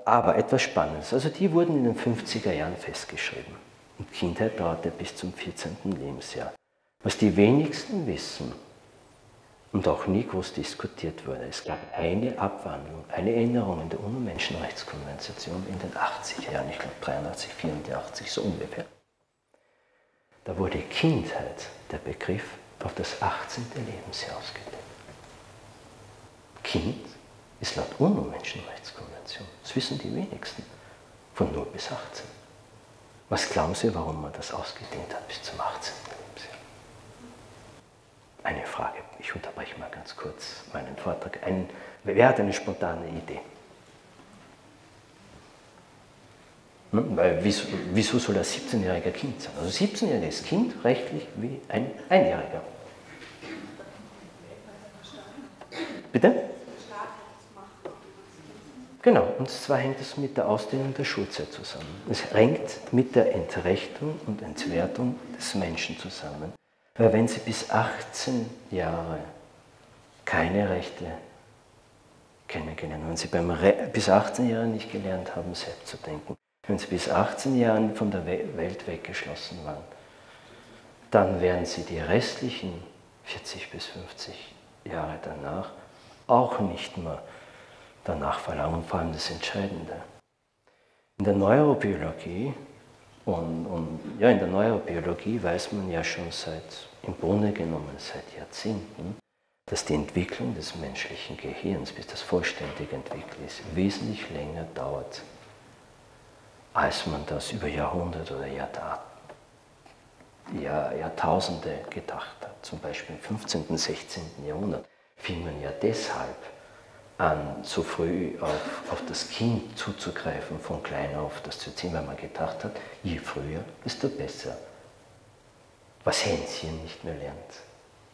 aber etwas Spannendes. Also die wurden in den 50er Jahren festgeschrieben. Und Kindheit dauerte bis zum 14. Lebensjahr. Was die wenigsten wissen und auch nie groß diskutiert wurde, es gab eine Abwandlung, eine Änderung in der UNO-Menschenrechtskonvention in den 80er Jahren, ich glaube 83, 84, so ungefähr. Da wurde Kindheit, der Begriff, auf das 18. Lebensjahr ausgedehnt. Kind ist laut UNO-Menschenrechtskonvention. Das wissen die wenigsten. Von 0 bis 18. Was glauben Sie, warum man das ausgedehnt hat bis zum 18. Lebensjahr? Eine Frage. Ich unterbreche mal ganz kurz meinen Vortrag. Ein, wer hat eine spontane Idee? Ne? Weil wieso, soll ein 17-jähriger Kind sein? Also 17-jähriges Kind rechtlich wie ein Einjähriger. Bitte? Genau, und zwar hängt es mit der Ausdehnung der Schulzeit zusammen. Es hängt mit der Entrechtung und Entwertung des Menschen zusammen. Weil wenn Sie bis 18 Jahre keine Rechte kennengelernt haben, wenn Sie beim Re bis 18 Jahre nicht gelernt haben, selbst zu denken, wenn Sie bis 18 Jahre von der Welt weggeschlossen waren, dann werden Sie die restlichen 40 bis 50 Jahre danach auch nicht mehr danach verlangen, vor allem das Entscheidende. In der Neurobiologie und, und, ja, in der Neurobiologie weiß man ja schon seit, im Grunde genommen seit Jahrzehnten, dass die Entwicklung des menschlichen Gehirns, bis das vollständig entwickelt ist, wesentlich länger dauert, als man das über Jahrhunderte oder Jahrtausende gedacht hat. Zum Beispiel im 15. und 16. Jahrhundert fing man ja deshalb an, so früh auf, auf das Kind zuzugreifen, von klein auf das zu ziehen, weil man gedacht hat, je früher, desto besser. Was Hänschen nicht mehr lernt,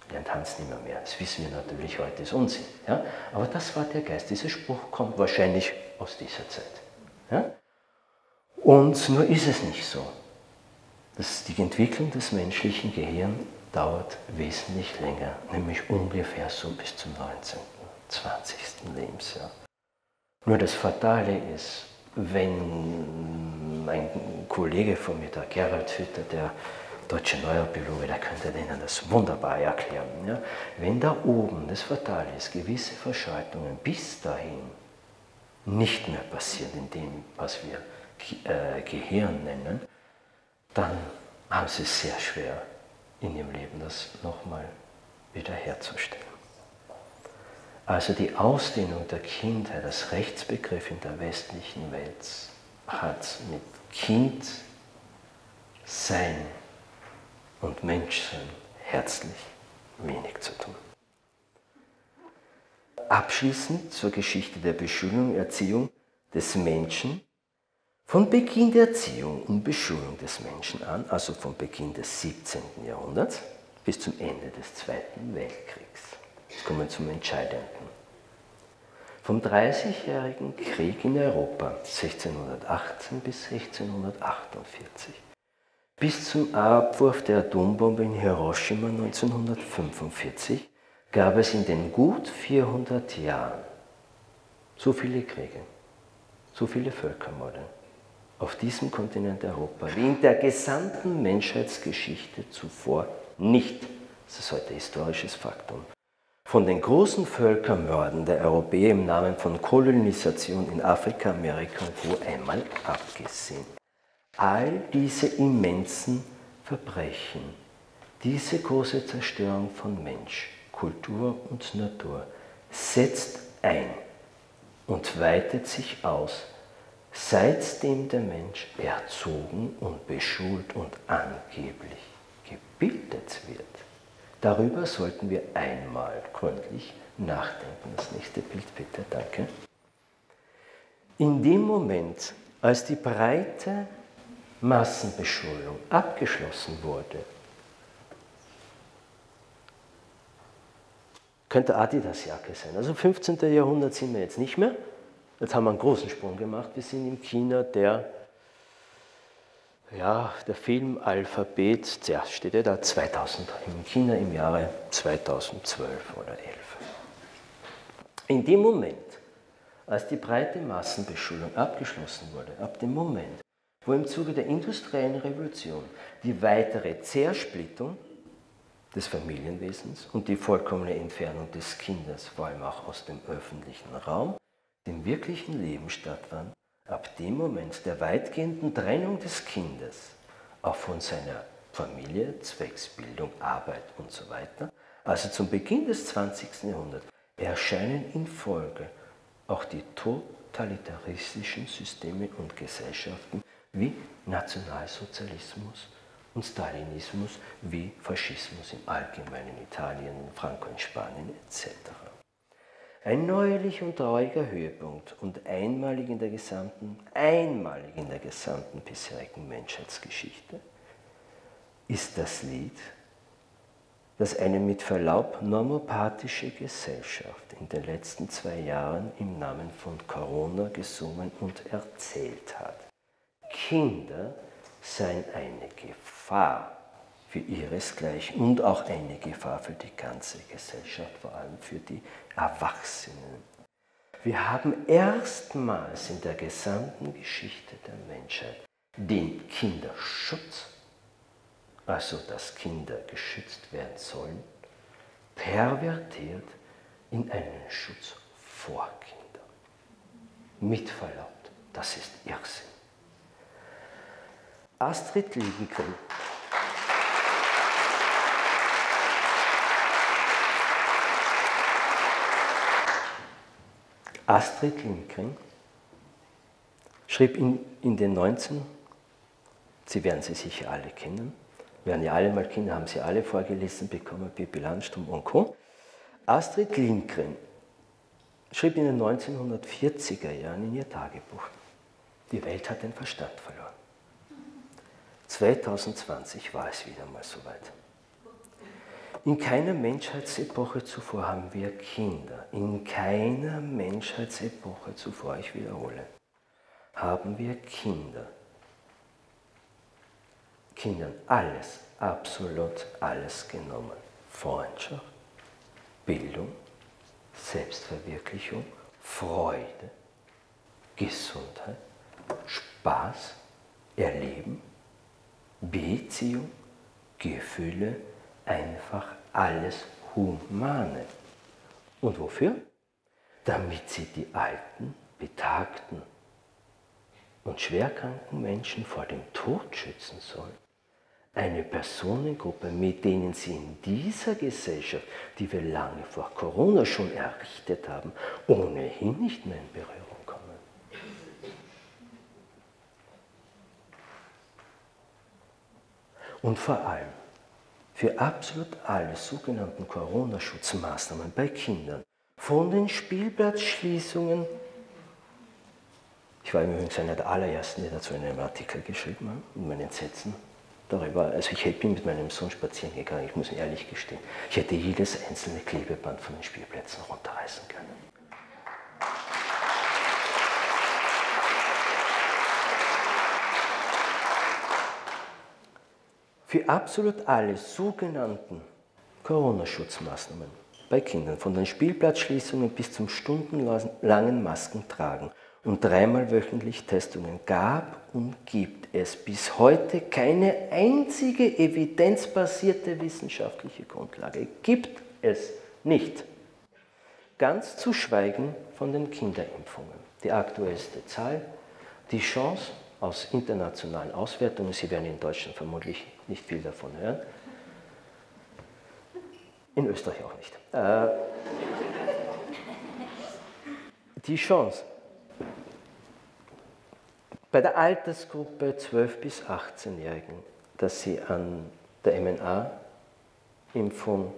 lernt Hans nicht mehr, mehr. Das wissen wir natürlich heute, ist Unsinn. Ja? Aber das war der Geist. Dieser Spruch kommt wahrscheinlich aus dieser Zeit. Ja? Und nur ist es nicht so. dass die Entwicklung des menschlichen Gehirns dauert wesentlich länger, nämlich ungefähr so bis zum 19., 20. Lebensjahr. Nur das Fatale ist, wenn ein Kollege von mir, der Gerald Hütter, der deutsche Neurobiologe, der könnte Ihnen das wunderbar erklären. Ja? Wenn da oben, das Fatale ist, gewisse Verschaltungen bis dahin nicht mehr passieren in dem, was wir Gehirn nennen, dann haben sie es sehr schwer in ihrem Leben, das nochmal wiederherzustellen. Also die Ausdehnung der Kindheit als Rechtsbegriff in der westlichen Welt hat mit Kind sein und Menschsein herzlich wenig zu tun. Abschließend zur Geschichte der Beschulung, Erziehung des Menschen. Von Beginn der Erziehung und Beschulung des Menschen an, also von Beginn des 17. Jahrhunderts bis zum Ende des Zweiten Weltkriegs. Jetzt kommen wir zum Entscheidenden. Vom Dreißigjährigen Krieg in Europa 1618 bis 1648 bis zum Abwurf der Atombombe in Hiroshima 1945 gab es in den gut 400 Jahren so viele Kriege, so viele Völkermorde auf diesem Kontinent Europa wie in der gesamten Menschheitsgeschichte zuvor nicht. Das ist heute historisches Faktum. Von den großen Völkermorden der Europäer im Namen von Kolonisation in Afrika, Amerika und wo einmal abgesehen. All diese immensen Verbrechen, diese große Zerstörung von Mensch, Kultur und Natur setzt ein und weitet sich aus, seitdem der Mensch erzogen und beschult und angeblich gebildet wird. Darüber sollten wir einmal gründlich nachdenken. Das nächste Bild bitte, danke. In dem Moment, als die breite Massenbeschulung abgeschlossen wurde, könnte Adidas-Jacke sein. Also 15. Jahrhundert sind wir jetzt nicht mehr. Jetzt haben wir einen großen Sprung gemacht. Wir sind im China der ja, der Film Alphabet, ja, steht ja da 2000 in China im Jahre 2012 oder 11. In dem Moment, als die breite Massenbeschulung abgeschlossen wurde, ab dem Moment, wo im Zuge der industriellen Revolution die weitere Zersplittung des Familienwesens und die vollkommene Entfernung des Kindes, vor allem auch aus dem öffentlichen Raum, dem wirklichen Leben stattfand, ab dem Moment der weitgehenden Trennung des Kindes auch von seiner Familie, Zwecksbildung, Arbeit und so weiter, also zum Beginn des 20. Jahrhunderts, erscheinen in Folge auch die totalitaristischen Systeme und Gesellschaften wie Nationalsozialismus und Stalinismus, wie Faschismus im Allgemeinen in Italien, Franco in Spanien etc. Ein neuerlich und trauriger Höhepunkt und einmalig in der gesamten, einmalig in der gesamten bisherigen Menschheitsgeschichte ist das Lied, das eine mit Verlaub normopathische Gesellschaft in den letzten zwei Jahren im Namen von Corona gesungen und erzählt hat. Kinder seien eine Gefahr für ihresgleichen und auch eine Gefahr für die ganze Gesellschaft, vor allem für die Erwachsenen. Wir haben erstmals in der gesamten Geschichte der Menschheit den Kinderschutz, also dass Kinder geschützt werden sollen, pervertiert in einen Schutz vor Kindern. Mit Verlaub, das ist Irrsinn. Astrid Lindgren Astrid Lindgren schrieb in, in den 19, Sie werden sie sicher alle kennen, werden ja alle mal Kinder, haben sie alle vorgelesen bekommen, Pippi Landstrom und Co. Astrid Lindgren schrieb in den 1940er Jahren in ihr Tagebuch, die Welt hat den Verstand verloren. 2020 war es wieder mal soweit. In keiner Menschheitsepoche zuvor haben wir Kinder. In keiner Menschheitsepoche zuvor, ich wiederhole, haben wir Kinder. Kindern alles, absolut alles genommen. Freundschaft, Bildung, Selbstverwirklichung, Freude, Gesundheit, Spaß, Erleben, Beziehung, Gefühle, einfach alles Humane. Und wofür? Damit sie die alten, betagten und schwerkranken Menschen vor dem Tod schützen sollen. Eine Personengruppe, mit denen sie in dieser Gesellschaft, die wir lange vor Corona schon errichtet haben, ohnehin nicht mehr in Berührung kommen. Und vor allem, für absolut alle sogenannten Corona-Schutzmaßnahmen bei Kindern, von den Spielplatzschließungen, ich war übrigens einer der allerersten, die dazu einen Artikel geschrieben haben, in meinen Sätzen darüber. Also ich bin mit meinem Sohn spazieren gegangen, ich muss ehrlich gestehen. Ich hätte jedes einzelne Klebeband von den Spielplätzen runterreißen können. Für absolut alle sogenannten Corona-Schutzmaßnahmen bei Kindern, von den Spielplatzschließungen bis zum stundenlangen Maskentragen und dreimal wöchentlich Testungen gab und gibt es bis heute keine einzige evidenzbasierte wissenschaftliche Grundlage. Gibt es nicht. Ganz zu schweigen von den Kinderimpfungen. Die aktuellste Zahl, die Chance aus internationalen Auswertungen, Sie werden in Deutschland vermutlich nicht viel davon hören. In Österreich auch nicht. Äh, die Chance bei der Altersgruppe 12 bis 18-Jährigen, dass sie an der MNA-Impfung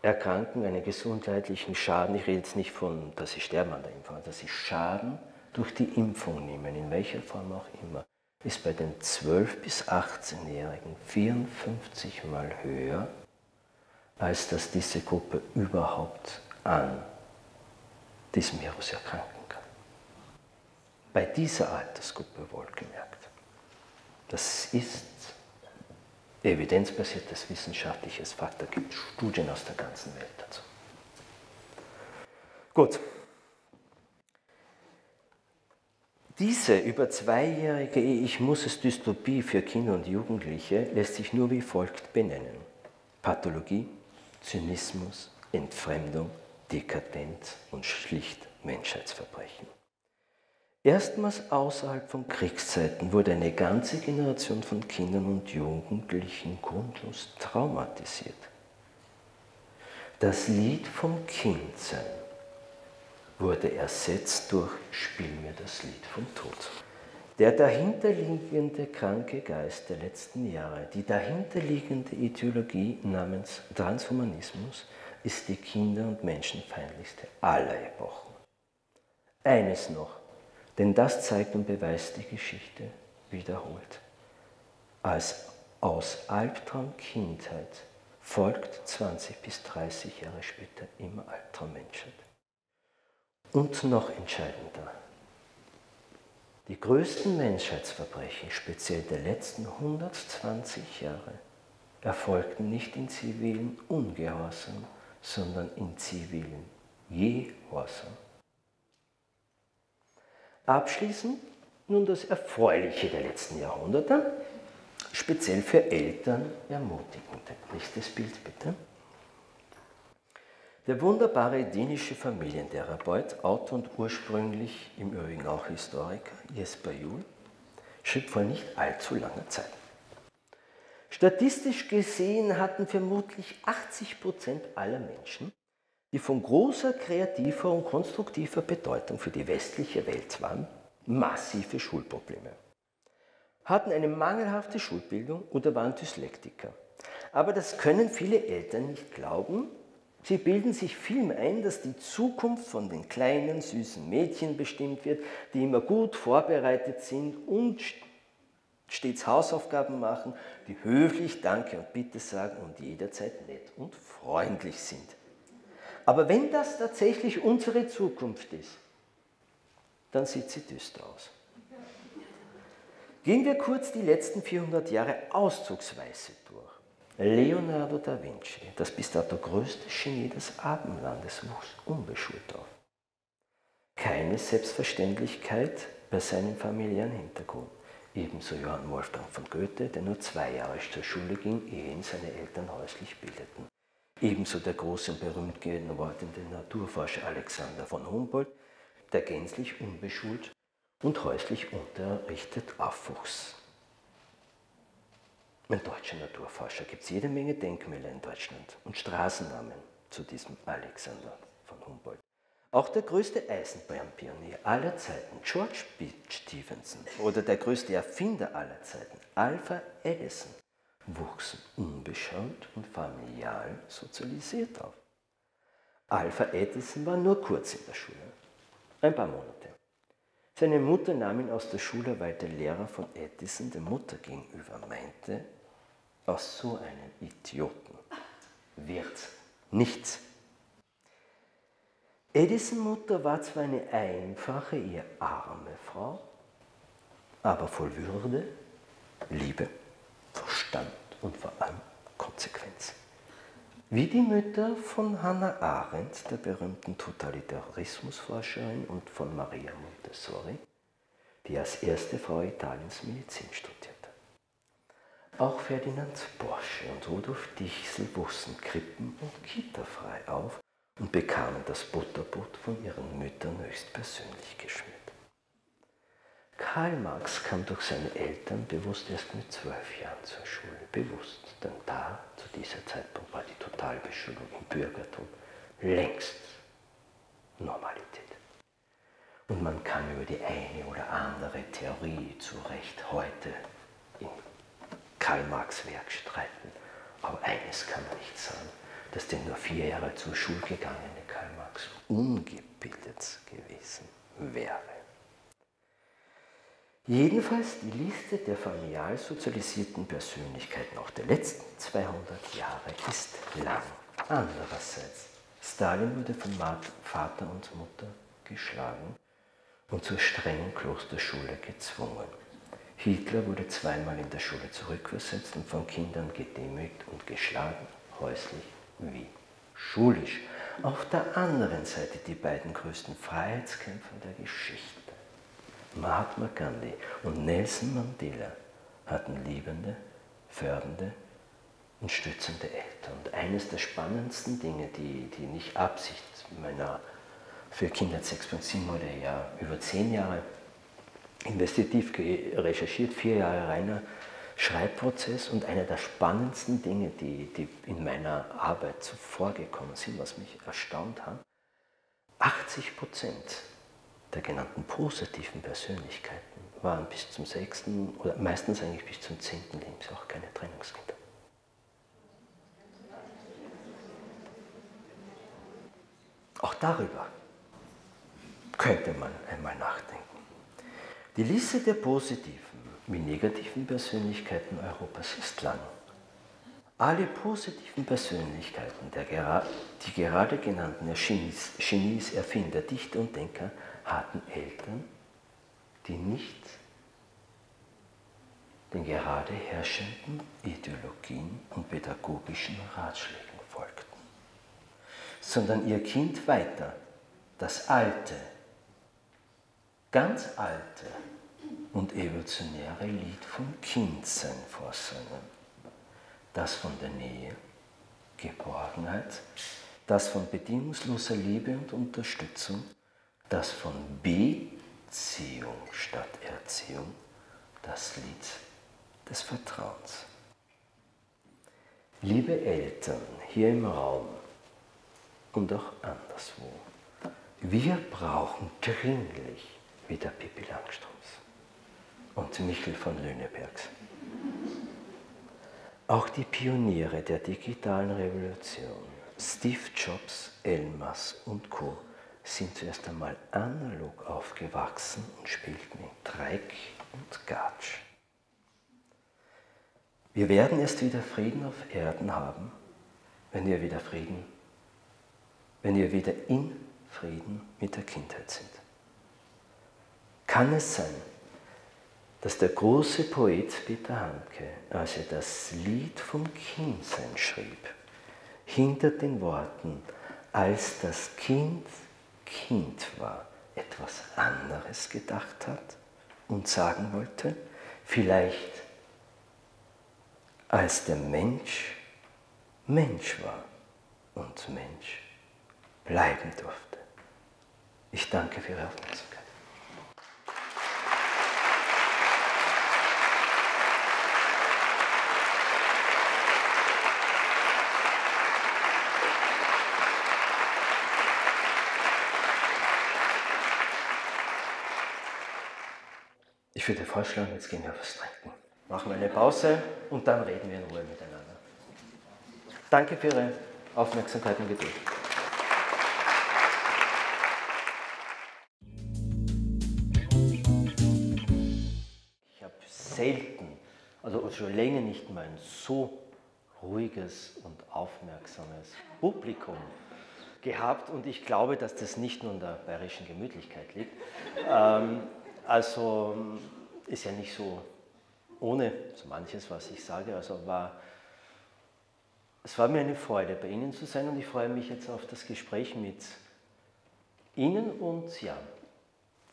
erkranken, einen gesundheitlichen Schaden, ich rede jetzt nicht von, dass sie sterben an der Impfung, dass sie Schaden durch die Impfung nehmen, in welcher Form auch immer, ist bei den 12- bis 18-Jährigen 54 Mal höher, als dass diese Gruppe überhaupt an diesem Virus erkranken kann. Bei dieser Altersgruppe wohlgemerkt. Das ist evidenzbasiertes wissenschaftliches Fakt. Da gibt es Studien aus der ganzen Welt dazu. Gut, Diese über zweijährige Ich muss es Dystopie für Kinder und Jugendliche lässt sich nur wie folgt benennen. Pathologie, Zynismus, Entfremdung, Dekadenz und schlicht Menschheitsverbrechen. Erstmals außerhalb von Kriegszeiten wurde eine ganze Generation von Kindern und Jugendlichen grundlos traumatisiert. Das Lied vom Kindsein wurde ersetzt durch Spiel mir das Lied vom Tod. Der dahinterliegende kranke Geist der letzten Jahre, die dahinterliegende Ideologie namens Transhumanismus ist die kinder- und menschenfeindlichste aller Epochen. Eines noch, denn das zeigt und beweist die Geschichte wiederholt. Als aus Albtraum Kindheit folgt 20 bis 30 Jahre später immer Albtraum Menschheit. Und noch entscheidender, die größten Menschheitsverbrechen, speziell der letzten 120 Jahre, erfolgten nicht in zivilen Ungehorsam, sondern in zivilen Gehorsam. Abschließend nun das Erfreuliche der letzten Jahrhunderte, speziell für Eltern ermutigend. Nächstes Bild bitte. Der wunderbare dänische Familientherapeut, Autor und ursprünglich im Übrigen auch Historiker, Jesper Juhl, schrieb vor nicht allzu langer Zeit. Statistisch gesehen hatten vermutlich 80 Prozent aller Menschen, die von großer kreativer und konstruktiver Bedeutung für die westliche Welt waren, massive Schulprobleme, hatten eine mangelhafte Schulbildung oder waren Dyslektiker. Aber das können viele Eltern nicht glauben. Sie bilden sich vielmehr ein, dass die Zukunft von den kleinen, süßen Mädchen bestimmt wird, die immer gut vorbereitet sind und stets Hausaufgaben machen, die höflich Danke und Bitte sagen und jederzeit nett und freundlich sind. Aber wenn das tatsächlich unsere Zukunft ist, dann sieht sie düster aus. Gehen wir kurz die letzten 400 Jahre auszugsweise. Leonardo da Vinci, das bis dato größte Genie des Abendlandes, wuchs unbeschult auf. Keine Selbstverständlichkeit bei seinem familiären Hintergrund. Ebenso Johann Wolfgang von Goethe, der nur zwei Jahre zur Schule ging, ehe ihn seine Eltern häuslich bildeten. Ebenso der große und berühmt gewordene Naturforscher Alexander von Humboldt, der gänzlich unbeschult und häuslich unterrichtet aufwuchs. Ein deutscher Naturforscher gibt es jede Menge Denkmäler in Deutschland und Straßennamen zu diesem Alexander von Humboldt. Auch der größte Eisenbahnpionier aller Zeiten, George B. Stevenson, oder der größte Erfinder aller Zeiten, Alpha Edison, wuchsen unbeschaut und familial sozialisiert auf. Alpha Edison war nur kurz in der Schule ein paar Monate. Seine Mutter nahm ihn aus der Schule, weil der Lehrer von Edison der Mutter gegenüber meinte, aus so einem Idioten wird nichts. Edison Mutter war zwar eine einfache, eher arme Frau, aber voll Würde, Liebe, Verstand und vor allem Konsequenz. Wie die Mütter von Hannah Arendt, der berühmten Totalitarismusforscherin, und von Maria Montessori, die als erste Frau Italiens Medizin studierte. Auch Ferdinand Porsche und Rudolf Dichsel wuchsen krippen- und kitafrei auf und bekamen das Butterbrot von ihren Müttern höchstpersönlich geschmiert. Karl Marx kam durch seine Eltern bewusst erst mit zwölf Jahren zur Schule. Bewusst, denn da, zu dieser Zeitpunkt, war die Totalbeschulung im Bürgertum längst Normalität. Und man kann über die eine oder andere Theorie zu Recht heute in Karl Marx Werk streiten. Aber eines kann man nicht sagen, dass der nur vier Jahre zur Schule gegangene Karl Marx ungebildet gewesen wäre. Jedenfalls die Liste der familial sozialisierten Persönlichkeiten auch der letzten 200 Jahre ist lang. Andererseits, Stalin wurde von Vater und Mutter geschlagen und zur strengen Klosterschule gezwungen. Hitler wurde zweimal in der Schule zurückversetzt und von Kindern gedemütigt und geschlagen, häuslich wie schulisch. Auf der anderen Seite die beiden größten Freiheitskämpfer der Geschichte. Mahatma Gandhi und Nelson Mandela hatten liebende, fördernde und stützende Eltern. Und eines der spannendsten Dinge, die, die nicht Absicht meiner für Kinder 6.7 wurde ja über zehn Jahre investitiv recherchiert, vier Jahre reiner Schreibprozess und einer der spannendsten Dinge, die, die in meiner Arbeit zuvor gekommen sind, was mich erstaunt hat. 80 Prozent der genannten positiven Persönlichkeiten waren bis zum sechsten oder meistens eigentlich bis zum zehnten Lebensjahr auch keine Trennungskinder. darüber könnte man einmal nachdenken. Die Liste der positiven wie negativen Persönlichkeiten Europas ist lang. Alle positiven Persönlichkeiten, der, die gerade genannten Genies, Genies, Erfinder, Dichter und Denker, hatten Eltern, die nicht den gerade herrschenden Ideologien und pädagogischen Ratschlägen folgten, sondern ihr Kind weiter das alte, ganz alte und evolutionäre Lied vom Kindsein vorsingen. Das von der Nähe, Geborgenheit, das von bedingungsloser Liebe und Unterstützung, das von Beziehung statt Erziehung, das Lied des Vertrauens. Liebe Eltern hier im Raum und auch anderswo, wir brauchen dringlich wieder Pippi Langstrumpf und Michel von Lünebergs. Auch die Pioniere der digitalen Revolution, Steve Jobs, Elmas und Co., sind zuerst einmal analog aufgewachsen und spielten in Dreck und Gatsch. Wir werden erst wieder Frieden auf Erden haben, wenn wir wieder Frieden, wenn wir wieder in Frieden mit der Kindheit sind. Kann es sein, dass der große Poet Peter Handke, als er das Lied vom Kindsein schrieb, hinter den Worten, als das Kind Kind war, etwas anderes gedacht hat und sagen wollte, vielleicht als der Mensch Mensch war und Mensch bleiben durfte. Ich danke für Ihre Aufmerksamkeit. Ich würde vorschlagen, jetzt gehen wir was trinken. Machen wir eine Pause und dann reden wir in Ruhe miteinander. Danke für Ihre Aufmerksamkeit und Geduld. Ich habe selten, also schon länger nicht mal ein so ruhiges und aufmerksames Publikum gehabt und ich glaube, dass das nicht nur an der bayerischen Gemütlichkeit liegt. Ähm, also ist ja nicht so ohne so manches, was ich sage. Also war, es war mir eine Freude, bei Ihnen zu sein und ich freue mich jetzt auf das Gespräch mit Ihnen und ja,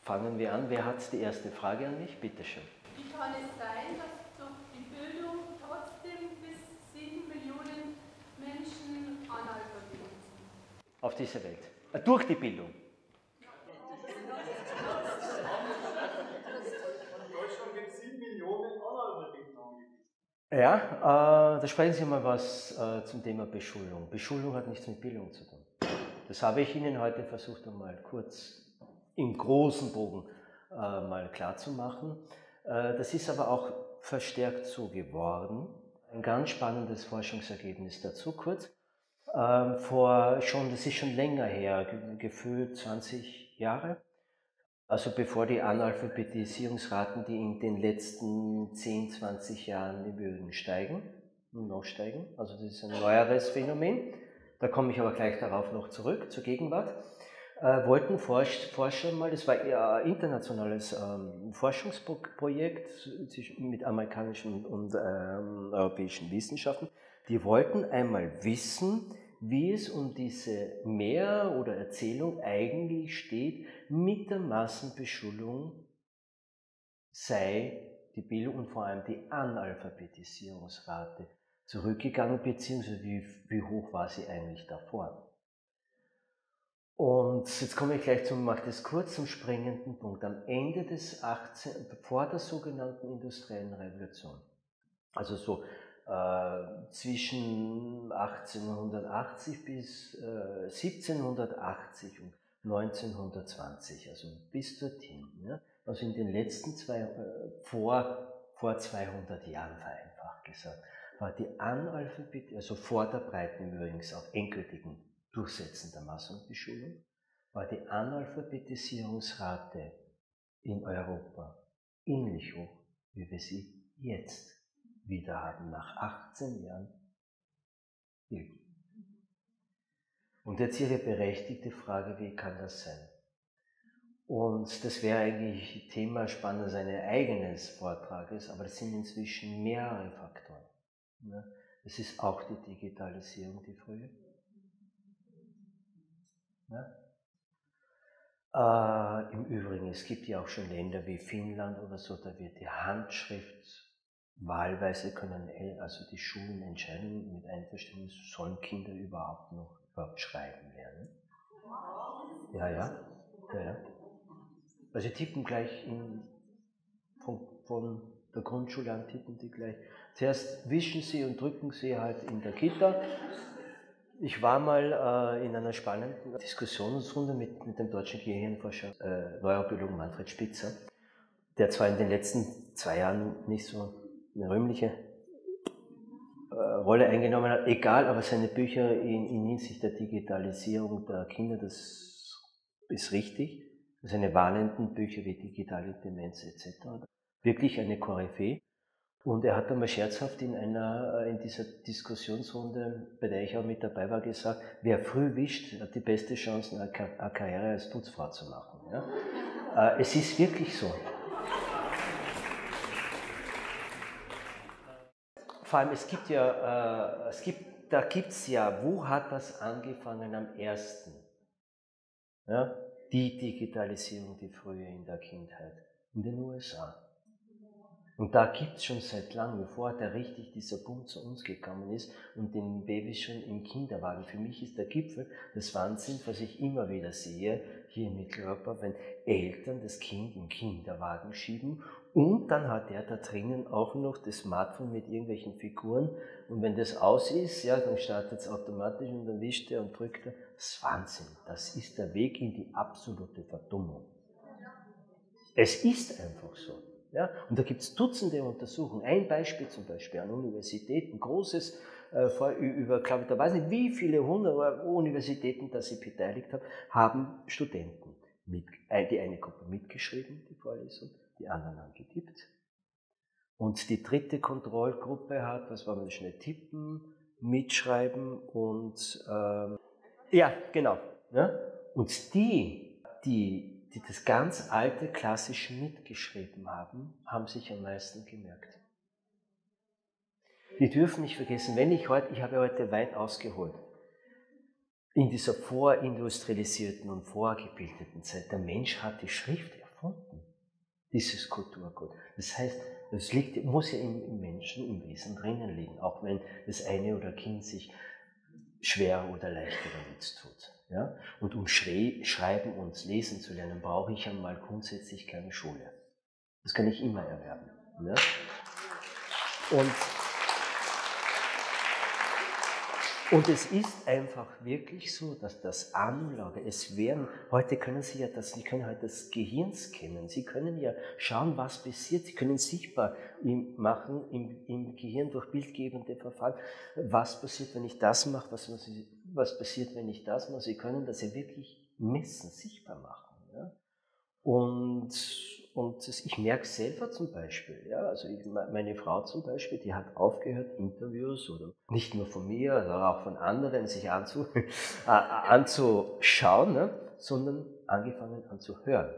fangen wir an. Wer hat die erste Frage an mich? Bitte schön. Wie kann es sein, dass durch die Bildung trotzdem bis sieben Millionen Menschen Analphabeten sind? Auf dieser Welt. Äh, durch die Bildung. Ja, äh, da sprechen Sie mal was äh, zum Thema Beschulung. Beschulung hat nichts mit Bildung zu tun. Das habe ich Ihnen heute versucht, einmal kurz im großen Bogen äh, mal klarzumachen. Äh, das ist aber auch verstärkt so geworden. Ein ganz spannendes Forschungsergebnis dazu kurz. Ähm, vor schon, das ist schon länger her, gefühlt 20 Jahre, also bevor die Analphabetisierungsraten, die in den letzten 10, 20 Jahren im Übrigen steigen und noch steigen, also das ist ein neueres Phänomen, da komme ich aber gleich darauf noch zurück, zur Gegenwart, äh, wollten Forscher mal, das war ein internationales ähm, Forschungsprojekt mit amerikanischen und ähm, europäischen Wissenschaften, die wollten einmal wissen, wie es um diese Mehr- oder Erzählung eigentlich steht, mit der Massenbeschulung sei die Bildung und vor allem die Analphabetisierungsrate zurückgegangen, beziehungsweise wie, wie hoch war sie eigentlich davor. Und jetzt komme ich gleich zum, mache das kurz zum springenden Punkt. Am Ende des 18., vor der sogenannten industriellen Revolution, also so äh, zwischen 1880 bis äh, 1780 und 1920, also bis dorthin. Ja? Also in den letzten zwei, äh, vor, vor 200 Jahren vereinfacht gesagt, war die Analphabet, also vor der breiten übrigens auch endgültigen Durchsetzen der Massenbeschulung, war die Analphabetisierungsrate in Europa ähnlich hoch, wie wir sie jetzt wieder haben, nach 18 Jahren. Und jetzt Ihre berechtigte Frage, wie kann das sein? Und das wäre eigentlich Thema spannend seines eigenen Vortrages, aber es sind inzwischen mehrere Faktoren. Es ist auch die Digitalisierung, die frühe. Äh, Im Übrigen, es gibt ja auch schon Länder wie Finnland oder so, da wird die Handschrift wahlweise können also die Schulen entscheiden mit Einverständnis, sollen Kinder überhaupt noch überhaupt schreiben lernen. Ja, ja, ja, ja. Also tippen gleich in, von, von der Grundschule an, tippen die gleich. Zuerst wischen sie und drücken sie halt in der Kita. Ich war mal äh, in einer spannenden Diskussionsrunde mit, mit dem deutschen Gehirnforscher, äh, Neurobiologen Manfred Spitzer, der zwar in den letzten zwei Jahren nicht so eine rühmliche Rolle eingenommen hat, egal, aber seine Bücher in, in Hinsicht der Digitalisierung der Kinder, das ist richtig. Seine warnenden Bücher wie Digitale Demenz etc. Wirklich eine Koryphäe. Und er hat einmal scherzhaft in einer, äh, in dieser Diskussionsrunde, bei der ich auch mit dabei war, gesagt, wer früh wischt, hat die beste Chance, eine Karriere als Putzfrau zu machen. Ja? Äh, es ist wirklich so. Vor allem, es gibt ja, äh, es gibt, da gibt es ja, wo hat das angefangen am ersten? Ja? Die Digitalisierung, die frühe in der Kindheit, in den USA. Und da gibt es schon seit langem, bevor der richtig dieser Punkt zu uns gekommen ist und den Babys schon im Kinderwagen. Für mich ist der Gipfel des Wahnsinns, was ich immer wieder sehe, hier in Mitteleuropa, wenn Eltern das Kind im Kinderwagen schieben und dann hat er da drinnen auch noch das Smartphone mit irgendwelchen Figuren. Und wenn das aus ist, ja, dann startet es automatisch und dann wischt er und drückt er. Das ist Wahnsinn. Das ist der Weg in die absolute Verdummung. Es ist einfach so. Ja? Und da gibt es Dutzende Untersuchungen. Ein Beispiel zum Beispiel an Universitäten, großes, äh, über, glaube ich, da weiß nicht, wie viele hundert Universitäten da sie beteiligt haben, haben Studenten mit, die eine Gruppe mitgeschrieben, die Vorlesung, die anderen haben getippt. Und die dritte Kontrollgruppe hat, was war das schnell tippen, mitschreiben und ähm, ja, genau. Ja? Und die, die, die das ganz alte klassische mitgeschrieben haben, haben sich am meisten gemerkt. Wir dürfen nicht vergessen, wenn ich heute, ich habe heute weit ausgeholt, in dieser vorindustrialisierten und vorgebildeten Zeit, der Mensch hat die Schrift erfunden dieses Kulturgut. Das heißt, das liegt, muss ja im, Menschen, im Wesen drinnen liegen, auch wenn das eine oder Kind sich schwer oder leichter damit tut. Ja? Und um Schre Schreiben und Lesen zu lernen, brauche ich einmal grundsätzlich keine Schule. Das kann ich immer erwerben. Ja? Und und es ist einfach wirklich so, dass das Anlage, es werden, heute können Sie ja das, Sie können halt das Gehirn scannen, Sie können ja schauen, was passiert, Sie können sichtbar machen im, im Gehirn durch bildgebende Verfahren, was passiert, wenn ich das mache, was, was passiert, wenn ich das mache. Sie können das ja wirklich messen, sichtbar machen. Ja? Und und ich merke selber zum Beispiel, ja, also ich, meine Frau zum Beispiel, die hat aufgehört, Interviews oder nicht nur von mir, sondern auch von anderen sich anzu, [LAUGHS] äh, anzuschauen, ne, sondern angefangen anzuhören.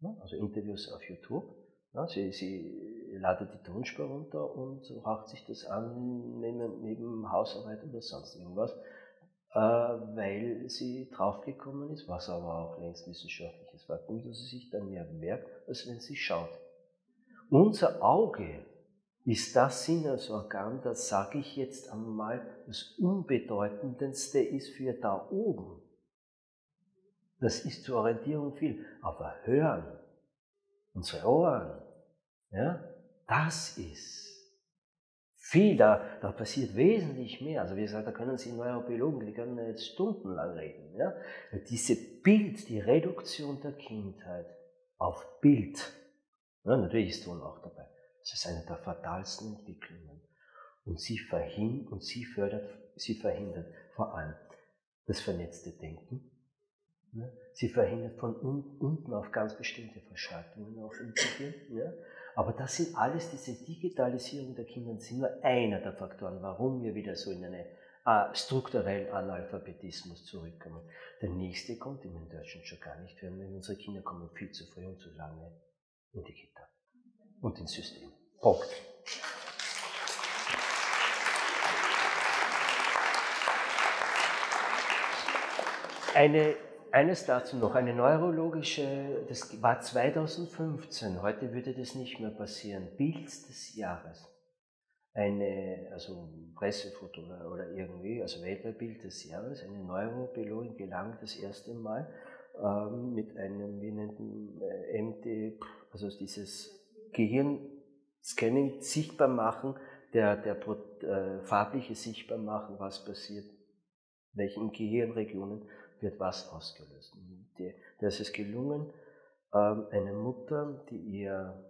Ne, also Interviews auf YouTube. Ne, sie, sie ladet die Tonspur runter und raucht sich das an neben, neben Hausarbeit oder sonst irgendwas weil sie draufgekommen ist, was aber auch längst wissenschaftliches Faktum, dass sie sich dann mehr merkt, als wenn sie schaut. Unser Auge ist das Sinnesorgan, das sage ich jetzt einmal, das unbedeutendste ist für da oben. Das ist zur Orientierung viel. Aber hören, unsere Ohren, ja, das ist viel, da, da passiert wesentlich mehr. Also wie gesagt, da können Sie Neurobiologen, die können jetzt stundenlang reden. Ja? Diese Bild, die Reduktion der Kindheit auf Bild, ja, natürlich ist Ton auch dabei, das ist eine der fatalsten Entwicklungen. Und sie verhindert, und sie fördert, sie verhindert vor allem das vernetzte Denken? Sie verhindert von unten auf ganz bestimmte Verschaltungen auf im Gehirn. Ja? Aber das sind alles, diese Digitalisierung der Kinder, sind nur einer der Faktoren, warum wir wieder so in einen äh, strukturellen Analphabetismus zurückkommen. Der nächste kommt, den in Deutschland schon gar nicht wenn unsere Kinder kommen viel zu früh und zu lange in die Kita und ins System. Punkt. Eine eines dazu noch, eine neurologische, das war 2015, heute würde das nicht mehr passieren, Bild des Jahres. Eine, also Pressefoto oder, irgendwie, also weltweit Bild des Jahres, eine Neurobiologin gelang das erste Mal ähm, mit einem, wie nennt man, äh, MD, also dieses Gehirnscanning sichtbar machen, der, der äh, farbliche sichtbar machen, was passiert, welchen Gehirnregionen wird was ausgelöst. Da ist es gelungen, ähm, eine Mutter, die ihr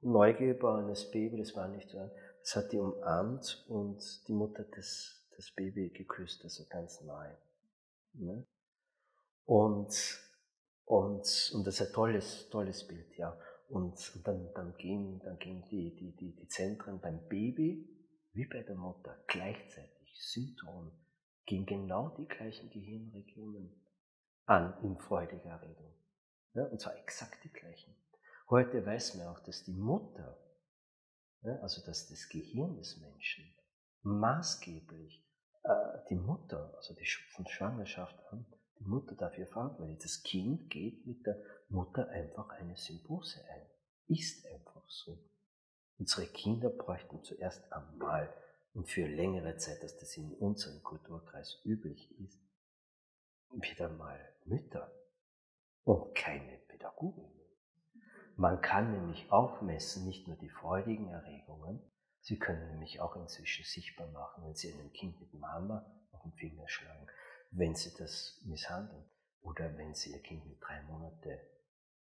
neugeborenes Baby, das war nicht so, das hat die umarmt und die Mutter das, das Baby geküsst, also ganz nahe. Ne? Und, und, und das ist ein tolles, tolles Bild, ja. Und, und dann, dann gehen, dann gehen die, die, die, die Zentren beim Baby wie bei der Mutter gleichzeitig synchron gehen genau die gleichen Gehirnregionen an in freudiger Erregung. Ja, und zwar exakt die gleichen. Heute weiß man auch, dass die Mutter, ja, also dass das Gehirn des Menschen maßgeblich äh, die Mutter, also die von Schwangerschaft an, die Mutter dafür verantwortlich. Das Kind geht mit der Mutter einfach eine Symbiose ein. Ist einfach so. Unsere Kinder bräuchten zuerst einmal und für längere Zeit, dass das in unserem Kulturkreis üblich ist, wieder mal Mütter und keine Pädagogen. Man kann nämlich auch messen, nicht nur die freudigen Erregungen, Sie können nämlich auch inzwischen sichtbar machen, wenn Sie einem Kind mit Mama auf den Finger schlagen, wenn Sie das misshandeln oder wenn Sie Ihr Kind mit drei Monaten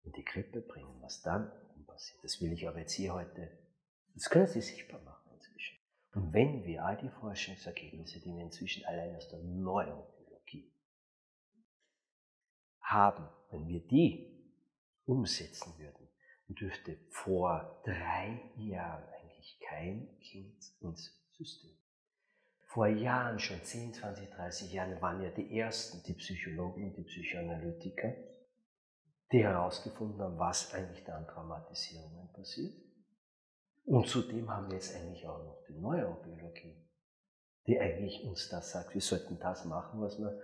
in die Krippe bringen, was dann passiert. Das will ich aber jetzt hier heute, das können Sie sichtbar machen. Und wenn wir all die Forschungsergebnisse, die wir inzwischen allein aus der Neurobiologie haben, wenn wir die umsetzen würden, dürfte vor drei Jahren eigentlich kein Kind ins System. Vor Jahren, schon 10, 20, 30 Jahren, waren ja die ersten, die Psychologen die Psychoanalytiker, die herausgefunden haben, was eigentlich da an Traumatisierungen passiert. Und zudem haben wir jetzt eigentlich auch noch die Neurobiologie, die eigentlich uns das sagt, wir sollten das machen, was wir,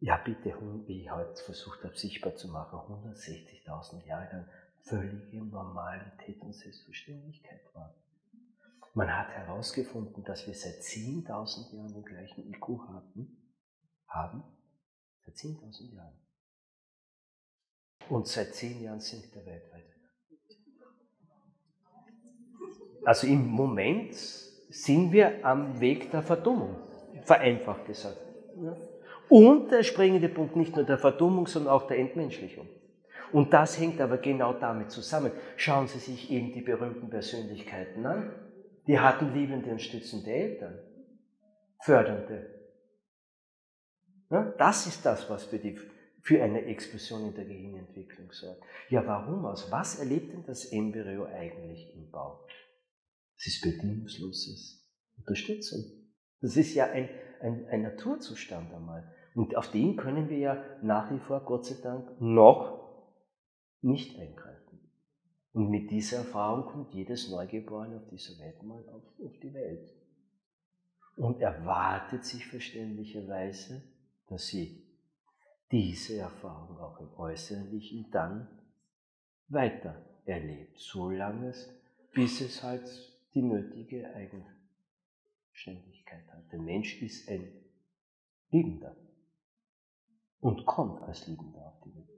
ja bitte, wie ich heute versucht habe, sichtbar zu machen, 160.000 Jahre lang völlige Normalität und Selbstverständlichkeit war. Man hat herausgefunden, dass wir seit 10.000 Jahren den gleichen IQ hatten, haben, seit 10.000 Jahren. Und seit 10 Jahren sinkt er weltweit Also im Moment sind wir am Weg der Verdummung, vereinfacht gesagt. Und der springende Punkt nicht nur der Verdummung, sondern auch der Entmenschlichung. Und das hängt aber genau damit zusammen. Schauen Sie sich eben die berühmten Persönlichkeiten an. Die hatten liebende und stützende Eltern, fördernde. Das ist das, was für, die, für eine Explosion in der Gehirnentwicklung sorgt. Ja, warum aus? Was erlebt denn das Embryo eigentlich im Bauch? Es ist bedingungsloses Unterstützung. Das ist ja ein, ein, ein Naturzustand einmal. Und auf den können wir ja nach wie vor, Gott sei Dank, noch nicht eingreifen. Und mit dieser Erfahrung kommt jedes Neugeborene auf dieser Welt mal auf, auf die Welt. Und erwartet sich verständlicherweise, dass sie diese Erfahrung auch im Äußerlichen dann weiter erlebt, solange es, bis es halt die nötige Eigenständigkeit hat. Der Mensch ist ein Liebender und kommt als Liebender auf die Welt.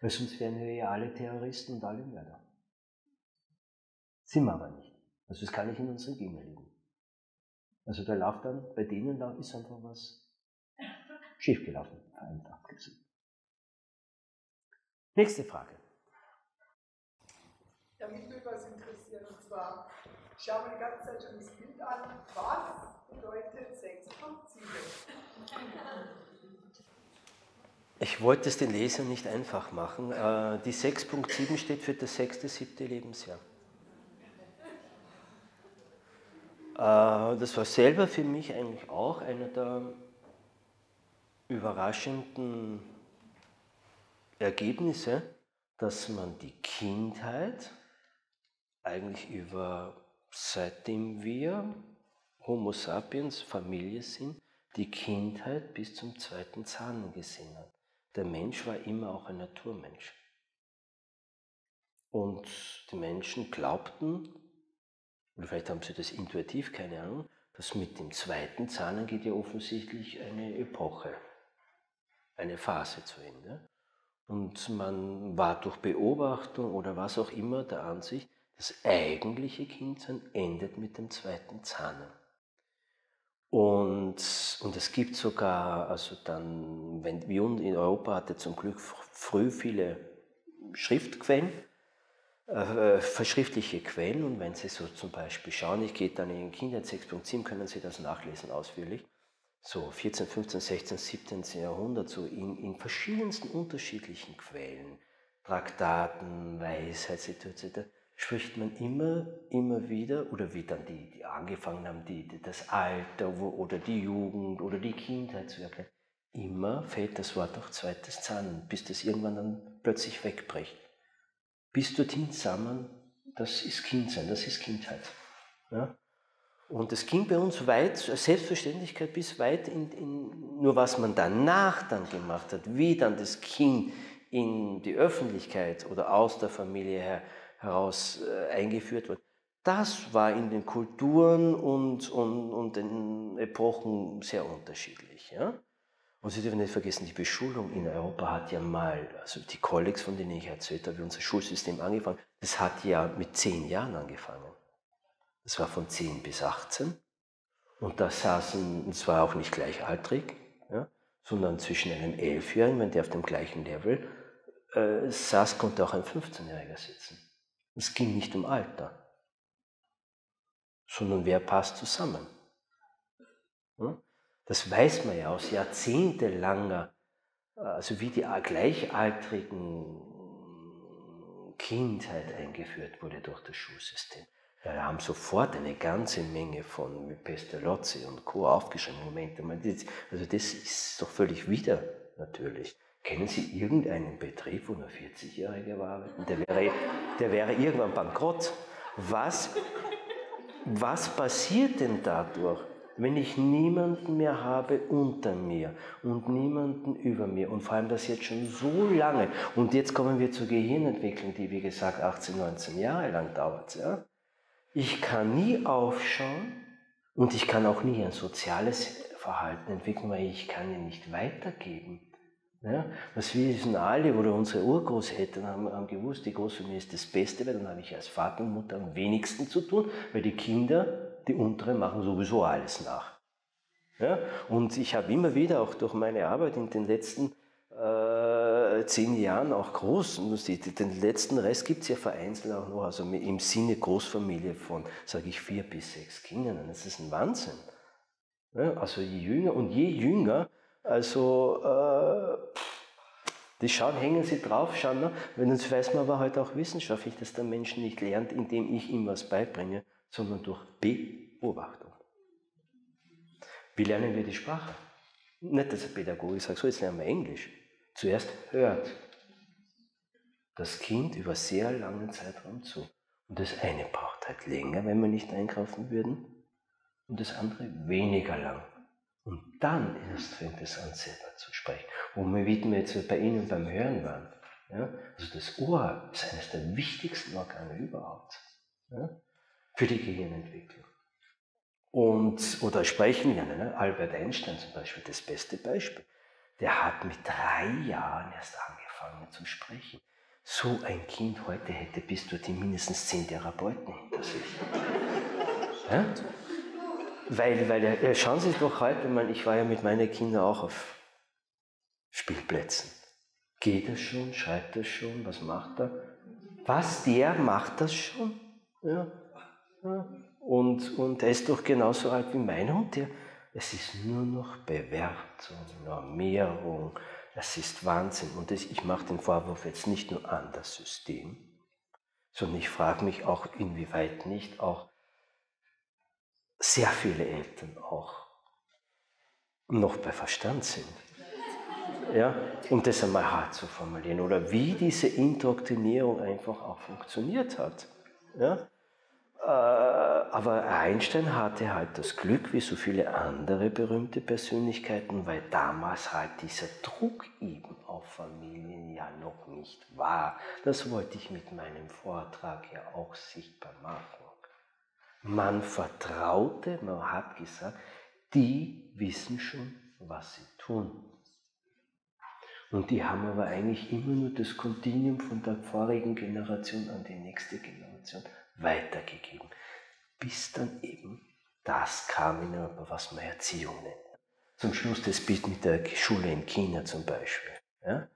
Weil sonst wären wir ja alle Terroristen und alle Mörder. Sind wir aber nicht. Also es kann nicht in unseren Genen liegen. Also da läuft dann, bei denen da ist einfach was schiefgelaufen, vereinfacht gesagt. Nächste Frage. Ja, mich würde was interessieren, und zwar, schaue mir die ganze Zeit schon das Bild an. Was bedeutet 6 von 7? Ich wollte es den Lesern nicht einfach machen. Äh, die 6.7 steht für das sechste, siebte Lebensjahr. Äh, das war selber für mich eigentlich auch einer der überraschenden Ergebnisse, dass man die Kindheit eigentlich über, seitdem wir Homo sapiens Familie sind, die Kindheit bis zum zweiten Zahn gesehen hat. Der Mensch war immer auch ein Naturmensch. Und die Menschen glaubten, oder vielleicht haben sie das intuitiv, keine Ahnung, dass mit dem zweiten Zahn geht ja offensichtlich eine Epoche, eine Phase zu Ende. Und man war durch Beobachtung oder was auch immer der Ansicht, das eigentliche Kindsein endet mit dem zweiten Zahn. Und, und es gibt sogar, also dann, wenn wir in Europa hatte zum Glück früh viele Schriftquellen, äh, verschriftliche Quellen. Und wenn Sie so zum Beispiel schauen, ich gehe dann in Kindheit 6.7, können Sie das nachlesen ausführlich. So 14, 15, 16, 17. Jahrhundert, so in, in verschiedensten unterschiedlichen Quellen, Traktaten, Weisheitsliteratur etc spricht man immer, immer wieder, oder wie dann die, die angefangen haben, die, die das Alter wo, oder die Jugend oder die Kindheit zu erklären, immer fällt das Wort auch zweites Zahn, bis das irgendwann dann plötzlich wegbricht. Bis dorthin zusammen, das ist Kindsein, das ist Kindheit. Ja? Und es ging bei uns weit, Selbstverständlichkeit bis weit in, in, nur was man danach dann gemacht hat, wie dann das Kind in die Öffentlichkeit oder aus der Familie her heraus äh, eingeführt wird. Das war in den Kulturen und, und, und den Epochen sehr unterschiedlich. Ja? Und Sie dürfen nicht vergessen, die Beschulung in Europa hat ja mal, also die Kollegs, von denen ich erzählt habe, wie unser Schulsystem angefangen, das hat ja mit zehn Jahren angefangen. Das war von zehn bis 18. Und da saßen, und zwar auch nicht gleichaltrig, ja, sondern zwischen einem Elfjährigen, wenn der auf dem gleichen Level äh, saß, konnte auch ein 15-Jähriger sitzen. Es ging nicht um Alter, sondern wer passt zusammen. Das weiß man ja aus jahrzehntelanger, also wie die gleichaltrigen Kindheit eingeführt wurde durch das Schulsystem. Wir haben sofort eine ganze Menge von Pestalozzi und Co. aufgeschrieben. Moment, also das ist doch völlig wieder natürlich. Kennen Sie irgendeinen Betrieb, wo nur 40-Jährige arbeiten? Der wäre, der wäre irgendwann bankrott. Was, was passiert denn dadurch, wenn ich niemanden mehr habe unter mir und niemanden über mir und vor allem das jetzt schon so lange und jetzt kommen wir zur Gehirnentwicklung, die wie gesagt 18, 19 Jahre lang dauert. Ja? Ich kann nie aufschauen und ich kann auch nie ein soziales Verhalten entwickeln, weil ich kann ihn nicht weitergeben. Ja, was wir wissen alle oder unsere Urgroßeltern haben, haben gewusst, die Großfamilie ist das Beste, weil dann habe ich als Vater und Mutter am wenigsten zu tun, weil die Kinder, die Unteren, machen sowieso alles nach. Ja, und ich habe immer wieder auch durch meine Arbeit in den letzten äh, zehn Jahren auch groß, den letzten Rest gibt es ja vereinzelt auch noch, also im Sinne Großfamilie von, sage ich, vier bis sechs Kindern. Das ist ein Wahnsinn. Ja, also je jünger und je jünger, also, äh, die schauen, hängen sie drauf, schauen, ne? wenn uns weiß man aber heute auch wissenschaftlich, dass der Mensch nicht lernt, indem ich ihm was beibringe, sondern durch Beobachtung. Wie lernen wir die Sprache? Nicht, dass ein Pädagoge sagt, so jetzt lernen wir Englisch. Zuerst hört das Kind über sehr langen Zeitraum zu. Und das eine braucht halt länger, wenn wir nicht einkaufen würden, und das andere weniger lang. Und dann erst fängt es an, selber zu sprechen. Womit wir jetzt bei Ihnen beim Hören waren. Ja? Also das Ohr ist eines der wichtigsten Organe überhaupt ja? für die Gehirnentwicklung. Und, oder sprechen lernen. Ne? Albert Einstein zum Beispiel, das beste Beispiel. Der hat mit drei Jahren erst angefangen zu sprechen. So ein Kind heute hätte bis dorthin mindestens zehn Therapeuten hinter sich. Ja? Weil, weil äh, schauen Sie doch heute mal, ich war ja mit meinen Kindern auch auf Spielplätzen. Geht das schon? Schreibt das schon? Was macht er? Was, der macht das schon? Ja. Und, und er ist doch genauso alt wie mein Hund. Der, es ist nur noch Bewertung, Normierung, Das ist Wahnsinn. Und das, ich mache den Vorwurf jetzt nicht nur an das System, sondern ich frage mich auch, inwieweit nicht auch sehr viele Eltern auch noch bei Verstand sind. Ja, um das einmal hart zu formulieren. Oder wie diese Indoktrinierung einfach auch funktioniert hat. Ja? Äh, aber Einstein hatte halt das Glück, wie so viele andere berühmte Persönlichkeiten, weil damals halt dieser Druck eben auf Familien ja noch nicht war. Das wollte ich mit meinem Vortrag ja auch sichtbar machen. Man vertraute, man hat gesagt, die wissen schon, was sie tun. Und die haben aber eigentlich immer nur das Kontinuum von der vorigen Generation an die nächste Generation weitergegeben. Bis dann eben das kam in Europa, was man Erziehung nennt. Zum Schluss das Bild mit der Schule in China zum Beispiel. Ja?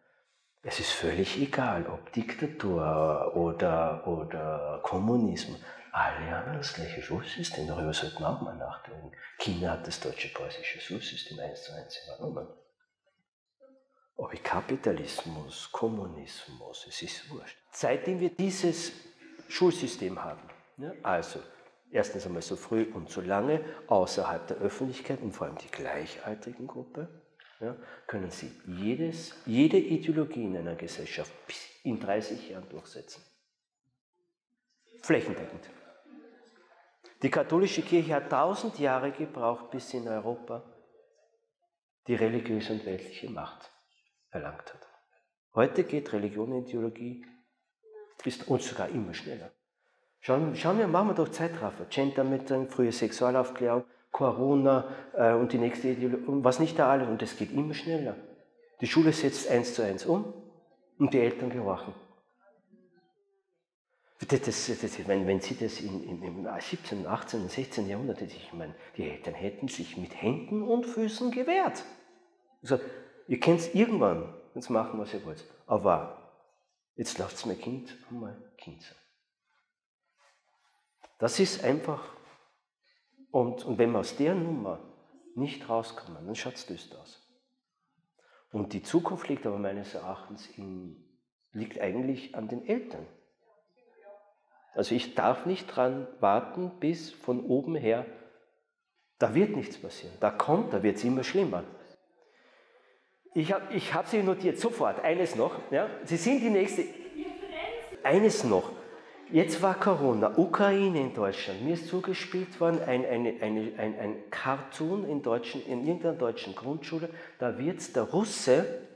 Es ist völlig egal, ob Diktatur oder, oder Kommunismus. Alle haben das gleiche Schulsystem, darüber sollten wir auch mal nachdenken. China hat das deutsche-preußische Schulsystem eins zu eins übernommen. Ob Kapitalismus, Kommunismus, es ist wurscht. Seitdem wir dieses Schulsystem haben, ja, also erstens einmal so früh und so lange außerhalb der Öffentlichkeit und vor allem die gleichaltrigen Gruppe, ja, können sie jedes, jede Ideologie in einer Gesellschaft in 30 Jahren durchsetzen. Flächendeckend. Die katholische Kirche hat tausend Jahre gebraucht, bis sie in Europa die religiöse und weltliche Macht erlangt hat. Heute geht Religion und Ideologie bis uns sogar immer schneller. Schauen, schauen wir, machen wir doch Zeitraffer. Gendermitteln, frühe Sexualaufklärung, Corona äh, und die nächste Ideologie, was nicht da alles. Und es geht immer schneller. Die Schule setzt eins zu eins um und die Eltern gehorchen. Das, das, das, wenn, wenn Sie das in, in, im 17., 18., 16. Jahrhundert, ich meine, die Eltern hätten sich mit Händen und Füßen gewehrt. Also, ihr könnt es irgendwann jetzt machen, was ihr wollt. Aber jetzt lasst mein Kind einmal Kind sein. Das ist einfach, und, und wenn wir aus der Nummer nicht rauskommen, dann schaut es düster aus. Und die Zukunft liegt aber meines Erachtens in, liegt eigentlich an den Eltern. Also ich darf nicht dran warten, bis von oben her, da wird nichts passieren. Da kommt, da wird es immer schlimmer. Ich habe ich hab sie notiert, sofort, eines noch. Ja? Sie sind die nächste. Eines noch. Jetzt war Corona, Ukraine in Deutschland. Mir ist zugespielt worden ein, eine, eine, ein, ein Cartoon in, deutschen, in irgendeiner deutschen Grundschule. Da wird der Russe,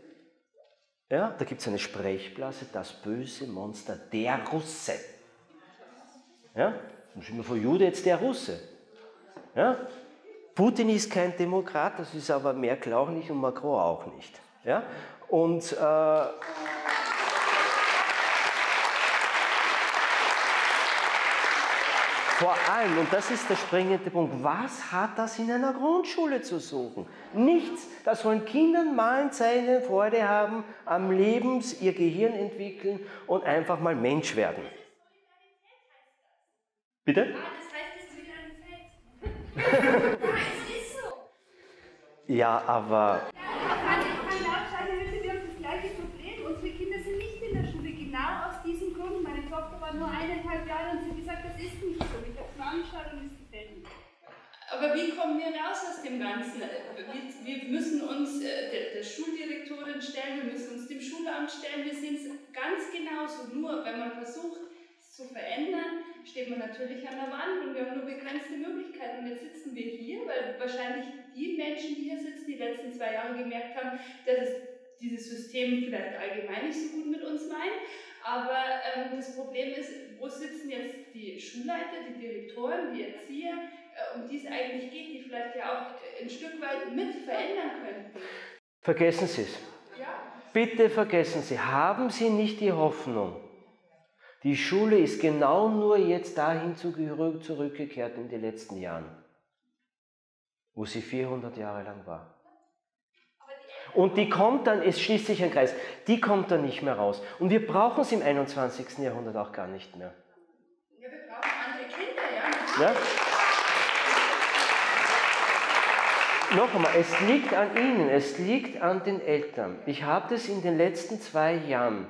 ja, da gibt es eine Sprechblase, das böse Monster, der Russe. Ja? Und schon vor Jude jetzt der Russe. Ja? Putin ist kein Demokrat, das ist aber Merkel auch nicht und Macron auch nicht. Ja? Und äh, vor allem, und das ist der springende Punkt, was hat das in einer Grundschule zu suchen? Nichts. Da sollen Kinder malen, zeichnen, Freude haben am Leben, ihr Gehirn entwickeln und einfach mal Mensch werden. Bitte? Ah, das heißt, es ist wieder ein Feld. ja, es ist [LAUGHS] so. Ja, aber. Ich kann laut sagen, wir haben das gleiche Problem. Unsere Kinder sind nicht in der Schule. Genau aus diesem Grund. Meine Tochter war nur eineinhalb Jahre und sie hat gesagt, das ist nicht so. Ich habe es angeschaut und es gefällt mir. Aber wie kommen wir raus aus dem Ganzen? Wir, wir müssen uns äh, der, der, Schuldirektorin stellen, wir müssen uns dem Schulamt stellen. Wir sind es ganz genauso. Nur wenn man versucht, es zu verändern, steht man natürlich an der Wand und wir haben nur begrenzte Möglichkeiten. Und jetzt sitzen wir hier, weil wahrscheinlich die Menschen, die hier sitzen, die letzten zwei Jahre gemerkt haben, dass es dieses System vielleicht allgemein nicht so gut mit uns meint. Aber ähm, das Problem ist, wo sitzen jetzt die Schulleiter, die Direktoren, die Erzieher, äh, um die es eigentlich geht, die vielleicht ja auch ein Stück weit mit verändern könnten? Vergessen Sie es. Ja. Bitte vergessen Sie, haben Sie nicht die Hoffnung, die Schule ist genau nur jetzt dahin zurückgekehrt in den letzten Jahren, wo sie 400 Jahre lang war. Und die kommt dann, es schließt sich ein Kreis, die kommt dann nicht mehr raus. Und wir brauchen sie im 21. Jahrhundert auch gar nicht mehr. Ja, wir brauchen andere Kinder, ja. ja? noch einmal, es liegt an Ihnen, es liegt an den Eltern. Ich habe das in den letzten zwei Jahren,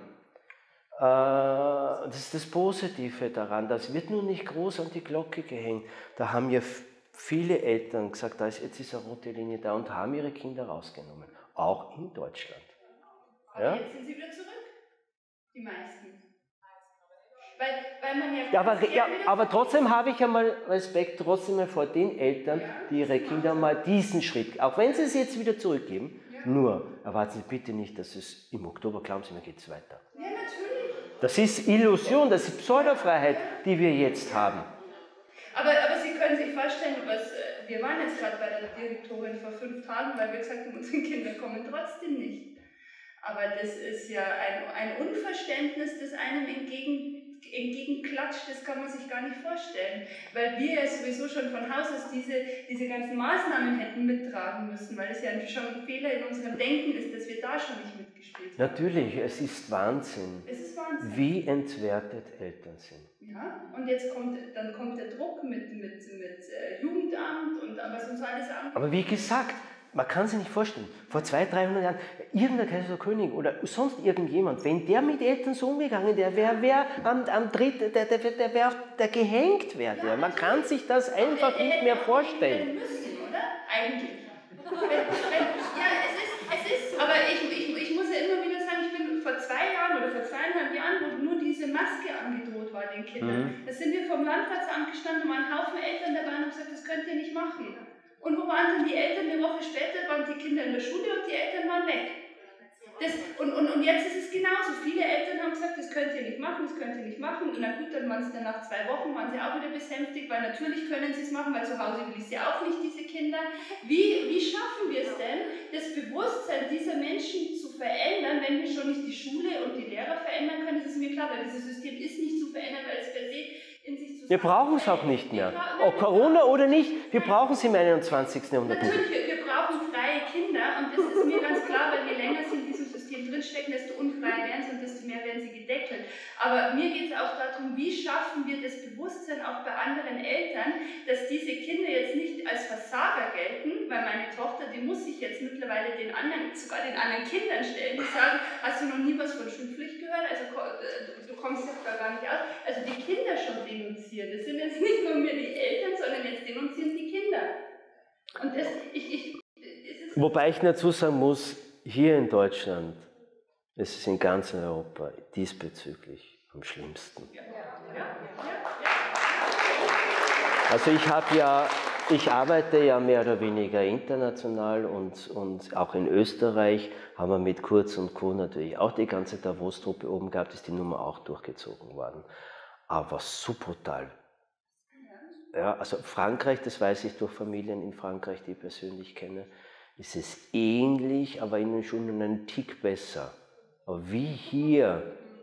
das ist das Positive daran, das wird nun nicht groß an die Glocke gehängt. Da haben ja viele Eltern gesagt, da ist, jetzt ist eine rote Linie da und haben ihre Kinder rausgenommen, auch in Deutschland. Aber ja? jetzt sind sie wieder zurück, die meisten. Weil, weil man ja, ja, aber, ja, aber trotzdem habe ich ja mal Respekt trotzdem vor den Eltern, die ihre Kinder mal diesen Schritt, auch wenn sie es jetzt wieder zurückgeben, nur erwarten Sie bitte nicht, dass es im Oktober, glauben Sie mir, geht es weiter. Ja, natürlich. Das ist Illusion, das ist Pseudofreiheit, die wir jetzt haben. Aber, aber Sie können sich vorstellen, was, äh, wir waren jetzt gerade bei der Direktorin vor fünf Tagen, weil wir gesagt haben, [LAUGHS] unsere Kinder kommen trotzdem nicht. Aber das ist ja ein, ein Unverständnis, das einem entgegen entgegenklatscht, das kann man sich gar nicht vorstellen. Weil wir ja sowieso schon von Haus aus diese, diese ganzen Maßnahmen hätten mittragen müssen, weil es ja schon ein Fehler in unserem Denken ist, dass wir da schon nicht mitgespielt haben. Natürlich, es ist Wahnsinn. Es ist Wahnsinn. Wie entwertet Eltern sind. Ja, und jetzt kommt, dann kommt der Druck mit, mit, mit äh, Jugendamt und was uns alles an. Aber wie gesagt, man kann sich nicht vorstellen, vor 200, 300 Jahren, irgendein Kaiser König oder sonst irgendjemand, wenn der mit Eltern so umgegangen wäre, wäre wär am, am dritten, der, der, der, wär, der gehängt wäre. Ja, man kann sich das einfach nicht mehr vorstellen. Müssen, oder? Eigentlich. Wenn, wenn, ja, es ist, es ist, aber ich, ich, ich muss ja immer wieder sagen, ich bin vor zwei Jahren oder vor zweieinhalb Jahren, wo nur diese Maske angedroht war den Kindern, mhm. da sind wir vom Landratsamt gestanden und waren ein Haufen Eltern dabei und haben gesagt, das könnt ihr nicht machen. Und wo waren dann die Eltern? Eine Woche später waren die Kinder in der Schule und die Eltern waren weg. Das, und, und, und jetzt ist es genauso. Viele Eltern haben gesagt, das könnt ihr nicht machen, das könnt ihr nicht machen. Und na gut, dann waren sie dann nach zwei Wochen, waren sie auch wieder besänftigt, weil natürlich können sie es machen, weil zu Hause will ich sie auch nicht, diese Kinder. Wie, wie schaffen wir es denn, das Bewusstsein dieser Menschen zu verändern, wenn wir schon nicht die Schule und die Lehrer verändern können? Das ist mir klar, weil dieses System ist nicht zu verändern, weil es per se wir brauchen es auch nicht mehr. Ob Corona oder nicht, wir brauchen es im 21. Jahrhundert. Natürlich, wir, wir brauchen freie Kinder und das ist mir ganz klar, weil je länger sie in diesem System drinstecken, desto unfreier werden sie und desto mehr werden sie gedeckelt. Aber mir geht es auch darum, wie schaffen wir das Bewusstsein auch bei anderen Eltern, dass diese Kinder jetzt nicht als Versager gelten, weil meine Tochter, die muss sich jetzt mittlerweile den anderen, sogar den anderen Kindern stellen, die sagen, hast du noch nie was von Schulpflicht gehört? Also äh, du kommst ja da gar nicht aus. Also die Kinder schon denunzieren. Das sind jetzt nicht nur mehr die Eltern, sondern jetzt denunzieren die Kinder. Und das, ich, ich, Wobei ich dazu sagen muss, hier in Deutschland, es ist in ganz Europa diesbezüglich am schlimmsten. Also ich habe ja, ich arbeite ja mehr oder weniger international und, und auch in Österreich haben wir mit Kurz und Co. natürlich auch die ganze Davos-Truppe oben gehabt, ist die Nummer auch durchgezogen worden. Aber so brutal. Ja, also Frankreich, das weiß ich durch Familien in Frankreich, die ich persönlich kenne, ist es ähnlich, aber in den Schulen einen Tick besser. Aber wie hier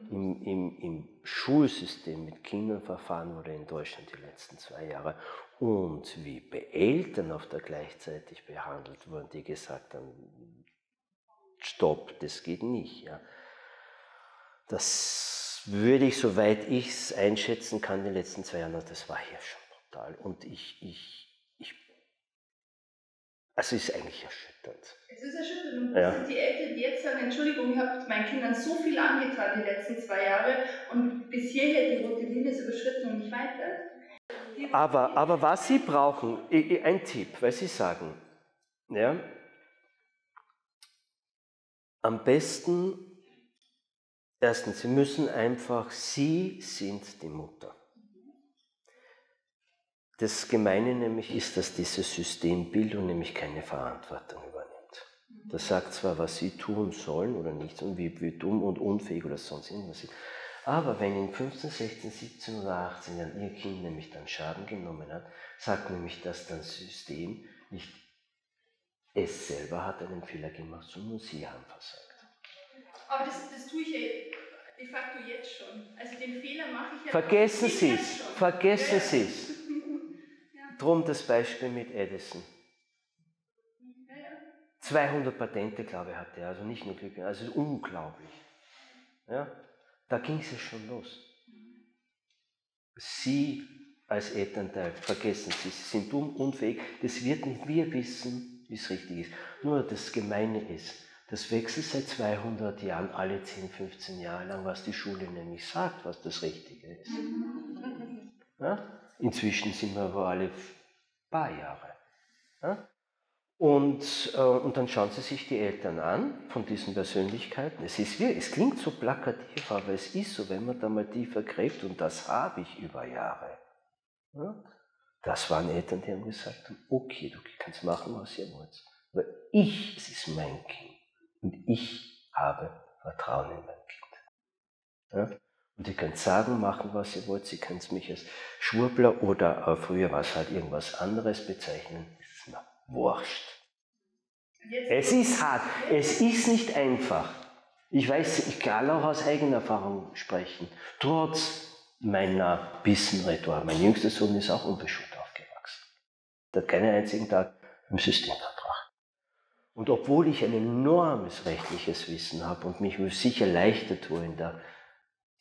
im, im, im Schulsystem mit Kindern verfahren wurde in Deutschland die letzten zwei Jahre und wie Eltern auf der gleichzeitig behandelt wurden, die gesagt haben, stopp, das geht nicht. Ja. Das würde ich, soweit ich es einschätzen kann, in den letzten zwei Jahren, das war hier schon brutal. Und ich, ich, ich also ist eigentlich erschütternd. Es ist erschütternd. Und ja. sind die Eltern, die jetzt sagen, Entschuldigung, ich habe meinen Kindern so viel angetan die letzten zwei Jahre und bis hierher die rote Linie ist überschritten und nicht weiter. Aber, aber was Sie brauchen, ein Tipp, weil Sie sagen, ja, am besten, erstens, Sie müssen einfach, Sie sind die Mutter. Das Gemeine nämlich ist, dass dieses System Bildung nämlich keine Verantwortung übernimmt. Das sagt zwar, was sie tun sollen oder nicht und wie, wie dumm und unfähig oder sonst irgendwas sind. Aber wenn in 15, 16, 17 oder 18 Jahren ihr Kind nämlich dann Schaden genommen hat, sagt nämlich, dass das System nicht es selber hat einen Fehler gemacht, sondern sie haben versagt. Aber das, das tue ich ja de facto jetzt schon. Also den Fehler mache ich ja Vergessen Sie es, vergessen Sie es. Drum das Beispiel mit Edison. 200 Patente, glaube ich, hatte er, also nicht nur Glück, also unglaublich. Ja? Da ging es ja schon los. Sie als Elternteil, vergessen Sie, Sie sind dumm, unfähig, das wird nicht wir wissen, wie es richtig ist. Nur das Gemeine ist, das wechselt seit 200 Jahren, alle 10, 15 Jahre lang, was die Schule nämlich sagt, was das Richtige ist. Ja? Inzwischen sind wir aber alle paar Jahre. Ja? Und, äh, und dann schauen Sie sich die Eltern an von diesen Persönlichkeiten. Es, ist, es klingt so plakativ, aber es ist so, wenn man da mal tiefer gräbt, und das habe ich über Jahre. Ja? Das waren Eltern, die haben gesagt, okay, du kannst machen, was ihr wollt. Aber ich, es ist mein Kind. Und ich habe Vertrauen in mein Kind. Ja? Und ihr könnt sagen, machen, was ihr wollt. Sie könnt mich als Schwurbler oder äh, früher war es halt irgendwas anderes bezeichnen. Es ist mir wurscht. Es ist hart. Es ist nicht einfach. Ich weiß, ich kann auch aus eigener Erfahrung sprechen. Trotz meiner Bissenritual. Mein jüngster Sohn ist auch unbeschult aufgewachsen. Der hat keinen einzigen Tag im System verbracht. Und obwohl ich ein enormes rechtliches Wissen habe und mich sicher leichter tue in der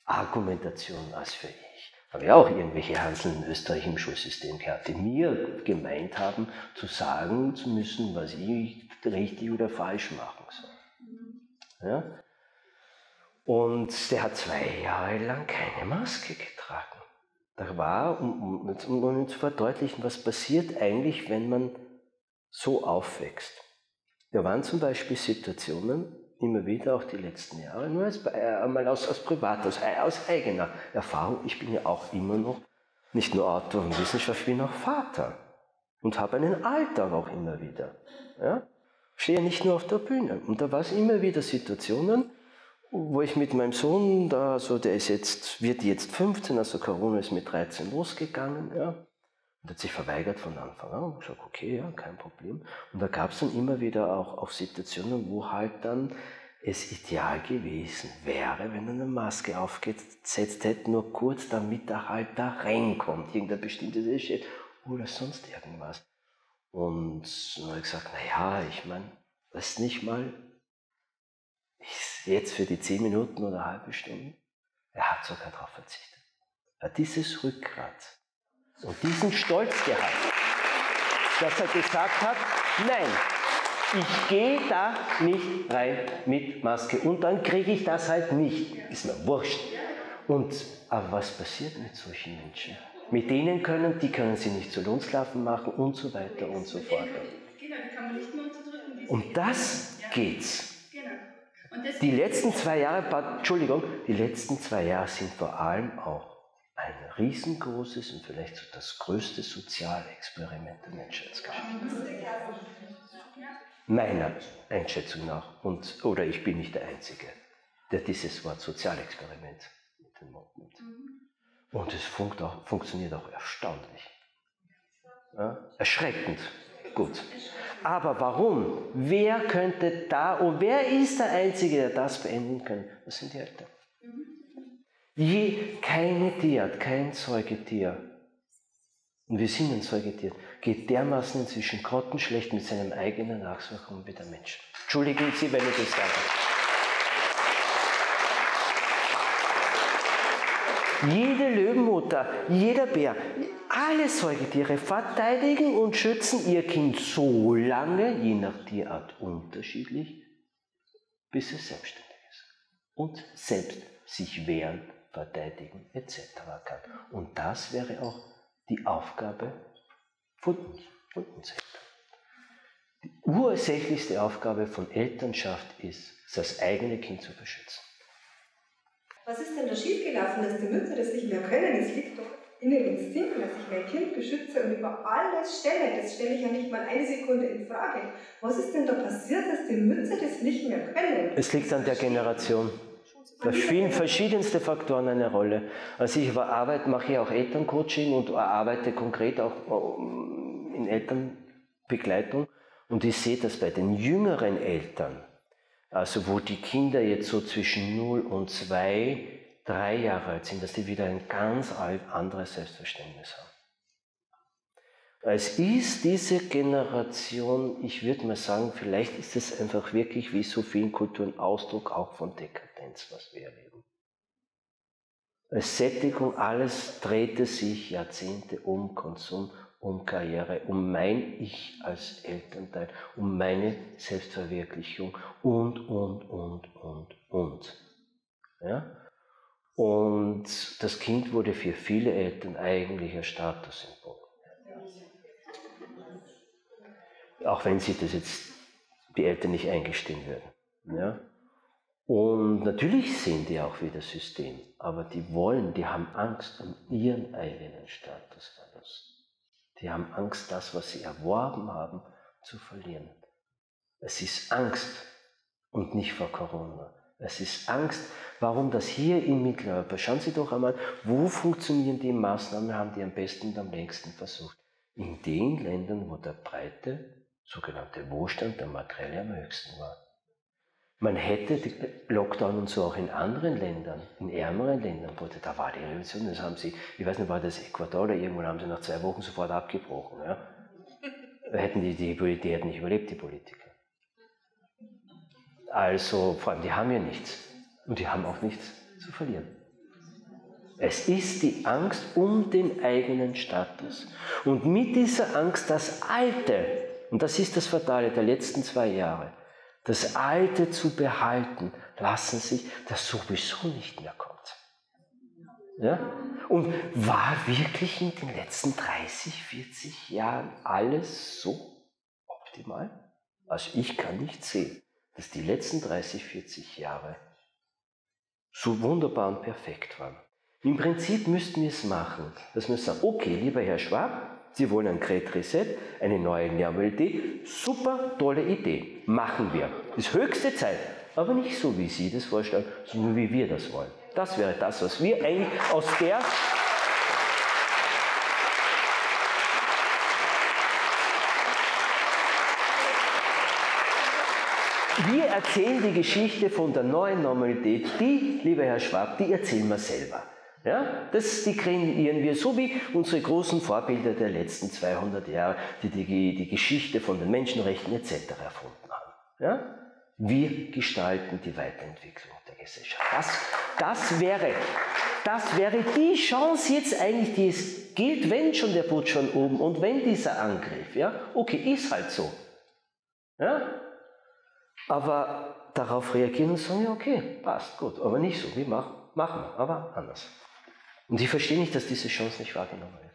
Argumentation als für ich, habe ich auch irgendwelche Hansel in Österreich im Schulsystem gehabt, die mir gemeint haben, zu sagen zu müssen, was ich richtig oder falsch machen soll. Ja? Und der hat zwei Jahre lang keine Maske getragen. Da war, um, um, um zu verdeutlichen, was passiert eigentlich, wenn man so aufwächst. Da waren zum Beispiel Situationen, immer wieder, auch die letzten Jahre, nur als, äh, einmal aus, aus privat, aus, aus eigener Erfahrung. Ich bin ja auch immer noch nicht nur Autor und Wissenschaft, ich bin auch Vater und habe einen Alltag auch immer wieder. Ja? Stehe nicht nur auf der Bühne. Und da war es immer wieder Situationen, wo ich mit meinem Sohn, da, also der ist jetzt, wird jetzt 15, also Corona ist mit 13 losgegangen, ja. Und hat sich verweigert von Anfang an. Ich gesagt, okay, ja, kein Problem. Und da gab es dann immer wieder auch, auch Situationen, wo halt dann es ideal gewesen wäre, wenn er eine Maske aufgesetzt hätte, nur kurz, damit er halt da reinkommt, irgendein bestimmtes Geschäft oder sonst irgendwas. Und dann habe ich gesagt, naja, ich meine, ist nicht mal jetzt für die zehn Minuten oder eine halbe Stunde. Er hat sogar darauf verzichtet. Er hat dieses Rückgrat und diesen Stolz gehabt, dass er gesagt hat, nein, ich gehe da nicht rein mit Maske und dann kriege ich das halt nicht. Ist mir wurscht. Und, aber was passiert mit solchen Menschen? Mit denen können, die können sie nicht zu Lohnsklaven machen und so weiter und so fort. Genau, die kann man nicht mehr unterdrücken. Um das geht's. Die letzten zwei Jahre, Entschuldigung, die letzten zwei Jahre sind vor allem auch ein riesengroßes und vielleicht so das größte Sozialexperiment der Menschheitsgeschichte. Meiner Einschätzung nach, und, oder ich bin nicht der Einzige, der dieses Wort Sozialexperiment mit dem Mund nimmt. Und es funkt auch, funktioniert auch erstaunlich. Ja? Erschreckend gut. Aber warum? Wer könnte da und wer ist der Einzige, der das beenden kann? Das sind die Eltern. Je, keine Tierart, kein Säugetier, und wir sind ein Säugetier, geht dermaßen inzwischen grottenschlecht mit seinem eigenen Nachwuchs um wie der Mensch. Entschuldigen Sie, wenn ich das sage. Jede Löwenmutter, jeder Bär, alle Säugetiere verteidigen und schützen ihr Kind so lange, je nach Tierart unterschiedlich, bis es selbstständig ist und selbst sich wehren, verteidigen etc. kann. Und das wäre auch die Aufgabe von uns, von uns Eltern. Die ursächlichste Aufgabe von Elternschaft ist, das eigene Kind zu beschützen. Was ist denn da schiefgelaufen, dass die Mütter das nicht mehr können? Es liegt doch in den Instinkten, dass ich mein Kind beschütze und über alles stelle. Das stelle ich ja nicht mal eine Sekunde in Frage. Was ist denn da passiert, dass die Mütter das nicht mehr können? Es liegt an der Generation. Da spielen verschiedenste Faktoren eine Rolle. Also ich arbeite, mache ich auch Elterncoaching und arbeite konkret auch äh, in Elternbegleitung. Und ich sehe das bei den jüngeren Eltern, also wo die Kinder jetzt so zwischen 0 und 2 drei Jahre alt sind, dass die wieder ein ganz anderes Selbstverständnis haben. Es ist diese Generation, ich würde mal sagen, vielleicht ist es einfach wirklich wie so vielen Kulturen Ausdruck auch von Dekadenz, was wir erleben. Als Sättigung, alles drehte sich Jahrzehnte um Konsum um Karriere, um mein Ich als Elternteil, um meine Selbstverwirklichung und, und, und, und, und. Ja? Und das Kind wurde für viele Eltern eigentlich ein Statussymbol. Auch wenn sie das jetzt die Eltern nicht eingestehen würden. Ja? Und natürlich sehen die auch wieder System, aber die wollen, die haben Angst um ihren eigenen Statusverlust. Die haben Angst, das, was sie erworben haben, zu verlieren. Es ist Angst und nicht vor Corona. Es ist Angst, warum das hier in Mitteleuropa, schauen Sie doch einmal, wo funktionieren die Maßnahmen, haben die am besten und am längsten versucht? In den Ländern, wo der breite, sogenannte Wohlstand der Makrele am höchsten war. Man hätte Lockdown und so auch in anderen Ländern, in ärmeren Ländern, da war die Revolution, das haben sie, ich weiß nicht, war das Ecuador oder irgendwo, haben sie nach zwei Wochen sofort abgebrochen. Ja? Hätten die, die, die hätten nicht überlebt, die Politiker. Also, vor allem, die haben ja nichts. Und die haben auch nichts zu verlieren. Es ist die Angst um den eigenen Status. Und mit dieser Angst das Alte, und das ist das Fatale der letzten zwei Jahre, das Alte zu behalten, lassen sich, das sowieso nicht mehr kommt. Ja? Und war wirklich in den letzten 30, 40 Jahren alles so optimal? Also ich kann nicht sehen, dass die letzten 30, 40 Jahre so wunderbar und perfekt waren. Im Prinzip müssten wir es machen, dass wir sagen, okay, lieber Herr Schwab, Sie wollen ein Great Reset, eine neue Normalität. Super, tolle Idee. Machen wir. Ist höchste Zeit. Aber nicht so, wie Sie das vorstellen, sondern wie wir das wollen. Das wäre das, was wir eigentlich aus der Wir erzählen die Geschichte von der neuen Normalität. Die, lieber Herr Schwab, die erzählen wir selber. Ja, das, die kreieren wir so wie unsere großen Vorbilder der letzten 200 Jahre, die die, die Geschichte von den Menschenrechten etc. erfunden haben. Ja? Wir gestalten die Weiterentwicklung der Gesellschaft. Das, das, wäre, das wäre die Chance jetzt eigentlich, die es gilt, wenn schon der Putsch von oben und wenn dieser Angriff, ja, okay, ist halt so. Ja? Aber darauf reagieren und sagen, ja, okay, passt, gut, aber nicht so, wir machen, machen aber anders. Und ich verstehe nicht, dass diese Chance nicht wahrgenommen wird.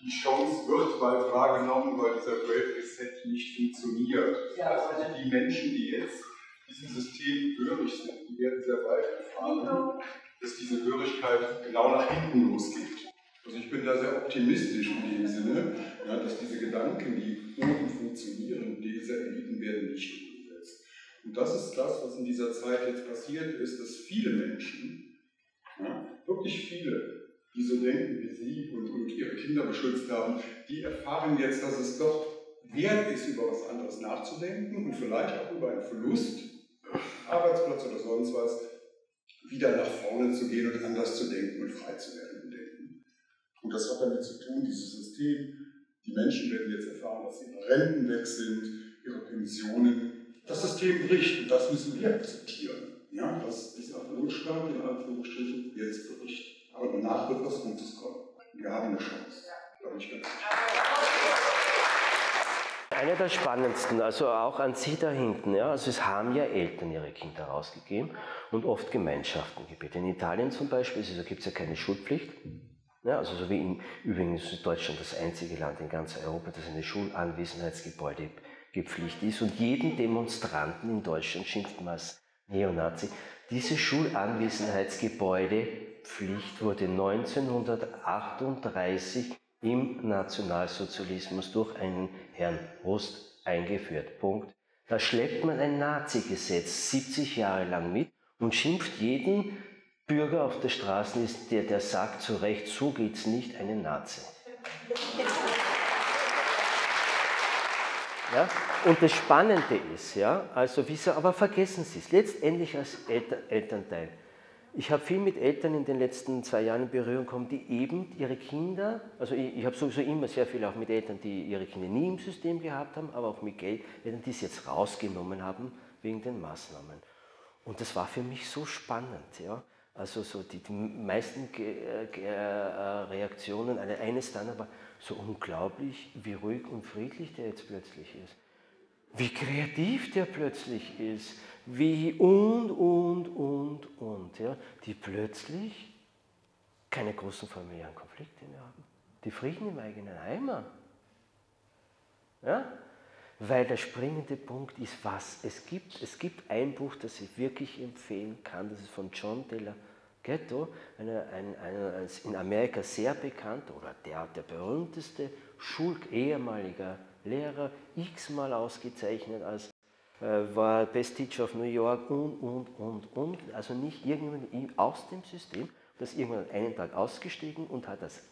Die Chance wird bald wahrgenommen, weil dieser Great Reset nicht funktioniert. Also die Menschen, die jetzt diesem System hörig sind, die werden sehr bald erfahren, dass diese Hörigkeit genau nach hinten losgeht. Also ich bin da sehr optimistisch in dem Sinne, ja, dass diese Gedanken, die oben funktionieren, diese Eliten werden nicht umgesetzt. Und das ist das, was in dieser Zeit jetzt passiert ist, dass viele Menschen, ja, wirklich viele, die so denken wie Sie und, und ihre Kinder beschützt haben, die erfahren jetzt, dass es doch wert ist, über was anderes nachzudenken und vielleicht auch über einen Verlust, Arbeitsplatz oder sonst was, wieder nach vorne zu gehen und anders zu denken und frei zu werden im Denken. Und das hat damit zu tun, dieses System, die Menschen werden jetzt erfahren, dass ihre Renten weg sind, ihre Pensionen. Das System bricht und das müssen wir akzeptieren. Ja, dass dieser Notstand in Anführungsstrichen jetzt bricht. Aber danach wird was Gutes kommen. Wir haben eine Chance. Da bin ich ganz. Einer der spannendsten, also auch an Sie da hinten, ja, also es haben ja Eltern ihre Kinder rausgegeben und oft Gemeinschaften gebeten. In Italien zum Beispiel also gibt es ja keine Schulpflicht. Ja, also so wie in, übrigens ist Deutschland das einzige Land in ganz Europa, das eine Schulanwesenheitsgebäude gepflichtet ist und jeden Demonstranten in Deutschland schimpft man als Neonazi. Diese Schulanwesenheitsgebäude Pflicht wurde 1938 im Nationalsozialismus durch einen Herrn Rust eingeführt. Punkt. Da schleppt man ein Nazi-Gesetz 70 Jahre lang mit und schimpft jeden Bürger auf der Straße, der, der sagt zu Recht, so geht's nicht, einen Nazi. Ja? Und das Spannende ist, ja, also wie aber vergessen Sie es, letztendlich als Eltern, Elternteil, ich habe viel mit Eltern in den letzten zwei Jahren in Berührung gekommen, die eben ihre Kinder, also ich, ich habe sowieso immer sehr viel auch mit Eltern, die ihre Kinder nie im System gehabt haben, aber auch mit Geld, Eltern, die es jetzt rausgenommen haben wegen den Maßnahmen. Und das war für mich so spannend. Ja? Also so die, die meisten Ge Ge äh, Reaktionen, eine, eines dann aber so unglaublich, wie ruhig und friedlich der jetzt plötzlich ist. Wie kreativ der plötzlich ist. Wie und, und, und, und. Ja, die plötzlich keine großen familiären Konflikte mehr haben. Die Frieden im eigenen Eimer. Ja? Weil der springende Punkt ist, was es gibt. Es gibt ein Buch, das ich wirklich empfehlen kann, das ist von John Della Ghetto, eine, ein, ein, in Amerika sehr bekannt oder der, der berühmteste Schul ehemaliger Lehrer, x-mal ausgezeichnet als war Best Teacher of New York und, und, und, und. Also nicht irgendjemand aus dem System, das irgendwann einen Tag ausgestiegen und hat als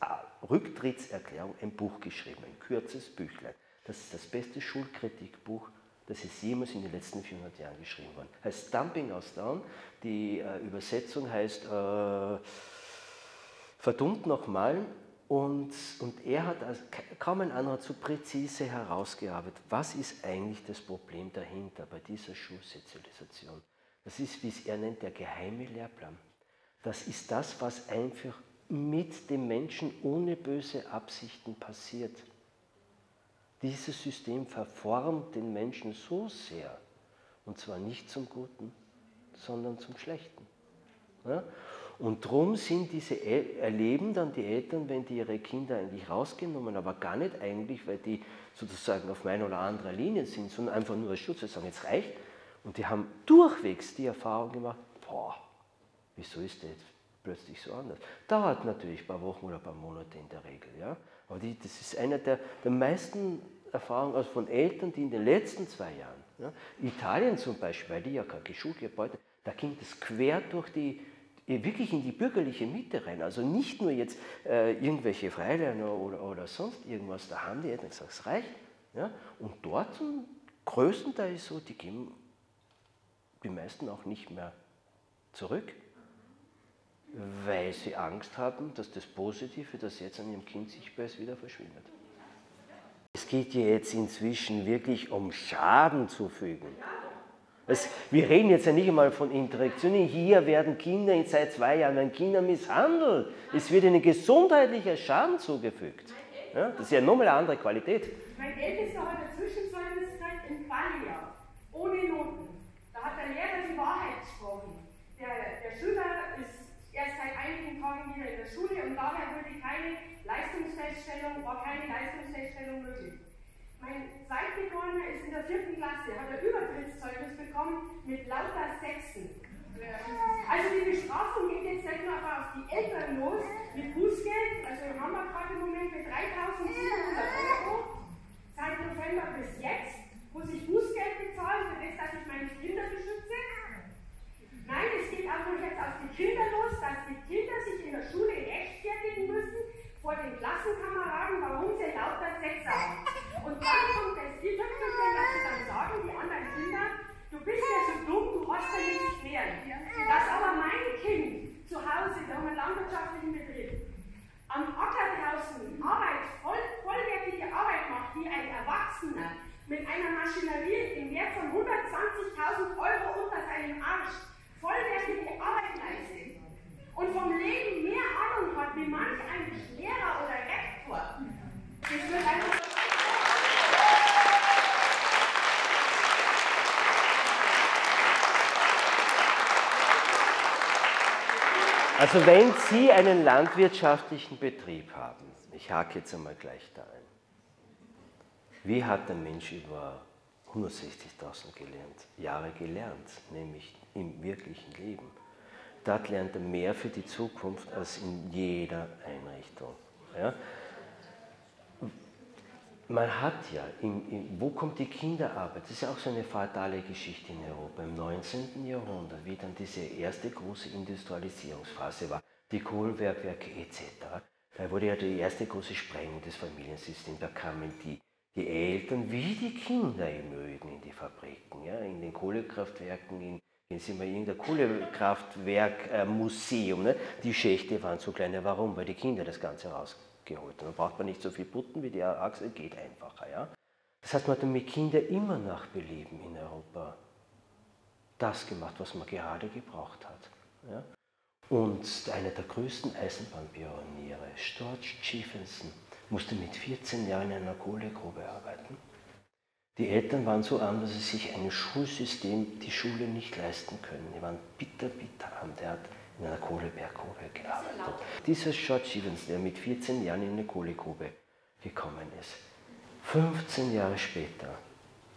Rücktrittserklärung ein Buch geschrieben, ein kurzes Büchlein. Das ist das beste Schulkritikbuch, das ist jemals in den letzten 400 Jahren geschrieben worden. Heißt Dumping aus Down. Die äh, Übersetzung heißt äh, verdummt nochmal. Und, und er hat als, kaum ein anderer so präzise herausgearbeitet, was ist eigentlich das Problem dahinter bei dieser Schulsozialisation. Das ist, wie es er nennt, der geheime Lehrplan. Das ist das, was einfach mit dem Menschen ohne böse Absichten passiert. Dieses System verformt den Menschen so sehr, und zwar nicht zum Guten, sondern zum Schlechten. Ja? Und darum sind diese, erleben dann die Eltern, wenn die ihre Kinder eigentlich rausgenommen, aber gar nicht eigentlich, weil die sozusagen auf meine oder andere Linie sind, sondern einfach nur als Schutz, sagen, jetzt reicht. Und die haben durchwegs die Erfahrung gemacht, boah, wieso ist jetzt plötzlich so anders? Dauert natürlich ein paar Wochen oder ein paar Monate in der Regel, ja. Aber die, das ist einer der, der meisten Erfahrungen also von Eltern, die in den letzten zwei Jahren, ja, Italien zum Beispiel, weil die ja keine geschult Gebäude, da ging das quer durch die, wirklich in die bürgerliche Mitte rein. Also nicht nur jetzt äh, irgendwelche Freilerner oder, oder sonst irgendwas, da haben die Eltern gesagt, es reicht. Ja? Und dort zum größten Teil ist so, die geben die meisten auch nicht mehr zurück weil sie Angst haben, dass das Positive, das jetzt an ihrem Kind sichtbar ist, wieder verschwindet. Es geht ja jetzt inzwischen wirklich um Schaden zufügen. Es, wir reden jetzt ja nicht einmal von Interaktionen. Hier werden Kinder seit zwei Jahren an Kinder misshandelt. Es wird ihnen gesundheitlicher Schaden zugefügt. Ja, das ist ja nochmal eine andere Qualität. Mein Ältester hat eine Zwischenzeugnis gekriegt in Ballia, ohne Noten. Da hat der Lehrer die Wahrheit gesprochen. Der, der Schüler ist erst seit einigen Tagen wieder in der Schule und daher wurde keine Leistungsfeststellung, war keine Leistungsfeststellung möglich. Mein Zweitgeborener ist in der vierten Klasse, hat ein Übertrittszeugnis bekommen mit lauter Sechsen. Also die Bestrafung geht jetzt nicht nur auf die Eltern los mit Bußgeld, also haben wir gerade im Moment mit 3700 Euro. Seit November bis jetzt muss ich Bußgeld bezahlen, für das, dass ich meine Kinder beschütze. Nein, es geht auch noch jetzt auf die Kinder los, dass die Kinder sich in der Schule rechtfertigen müssen vor den Klassenkameraden, warum sie lauter Sex haben. Und dann kommt das die Tüpfelchen, dass sie dann sagen, die anderen Kinder, du bist ja so dumm, du hast ja nichts mehr. Dass aber mein Kind zu Hause, da haben wir einen landwirtschaftlichen Betrieb, am Acker draußen Arbeit, voll, vollwertige Arbeit macht, wie ein Erwachsener, mit einer Maschinerie im Wert von 120.000 Euro unter seinem Arsch, vollwertige Arbeit leistet und vom Leben mehr Ahnung hat wie manch ein Lehrer oder Rektor, das wird einfach. Also wenn Sie einen landwirtschaftlichen Betrieb haben, ich hake jetzt einmal gleich da ein, wie hat der Mensch über 160.000 gelernt, Jahre gelernt, nämlich im wirklichen Leben. Dort lernt er mehr für die Zukunft als in jeder Einrichtung. Ja? Man hat ja, im, im, wo kommt die Kinderarbeit? Das ist ja auch so eine fatale Geschichte in Europa im 19. Jahrhundert, wie dann diese erste große Industrialisierungsphase war, die Kohlenbergwerke etc. Da wurde ja die erste große Sprengung des Familiensystems, da kamen die die Eltern wie die Kinder Übrigen in die Fabriken, ja, in den Kohlekraftwerken, in, gehen Sie mal in irgendein Kohlekraftwerkmuseum. Ne? Die Schächte waren so kleine. Warum? Weil die Kinder das Ganze rausgeholt haben. Da braucht man nicht so viel Butten wie die Achse, geht einfacher. Ja? Das heißt, man hat mit Kindern immer nach Belieben in Europa das gemacht, was man gerade gebraucht hat. Ja? Und einer der größten Eisenbahnpioniere, Storch Stephenson, musste mit 14 Jahren in einer Kohlegrube arbeiten. Die Eltern waren so arm, dass sie sich ein Schulsystem, die Schule nicht leisten können. Die waren bitter, bitter arm. Der hat in einer Kohleberggrube gearbeitet. Dieser George Stevens, der mit 14 Jahren in eine Kohlegrube gekommen ist, 15 Jahre später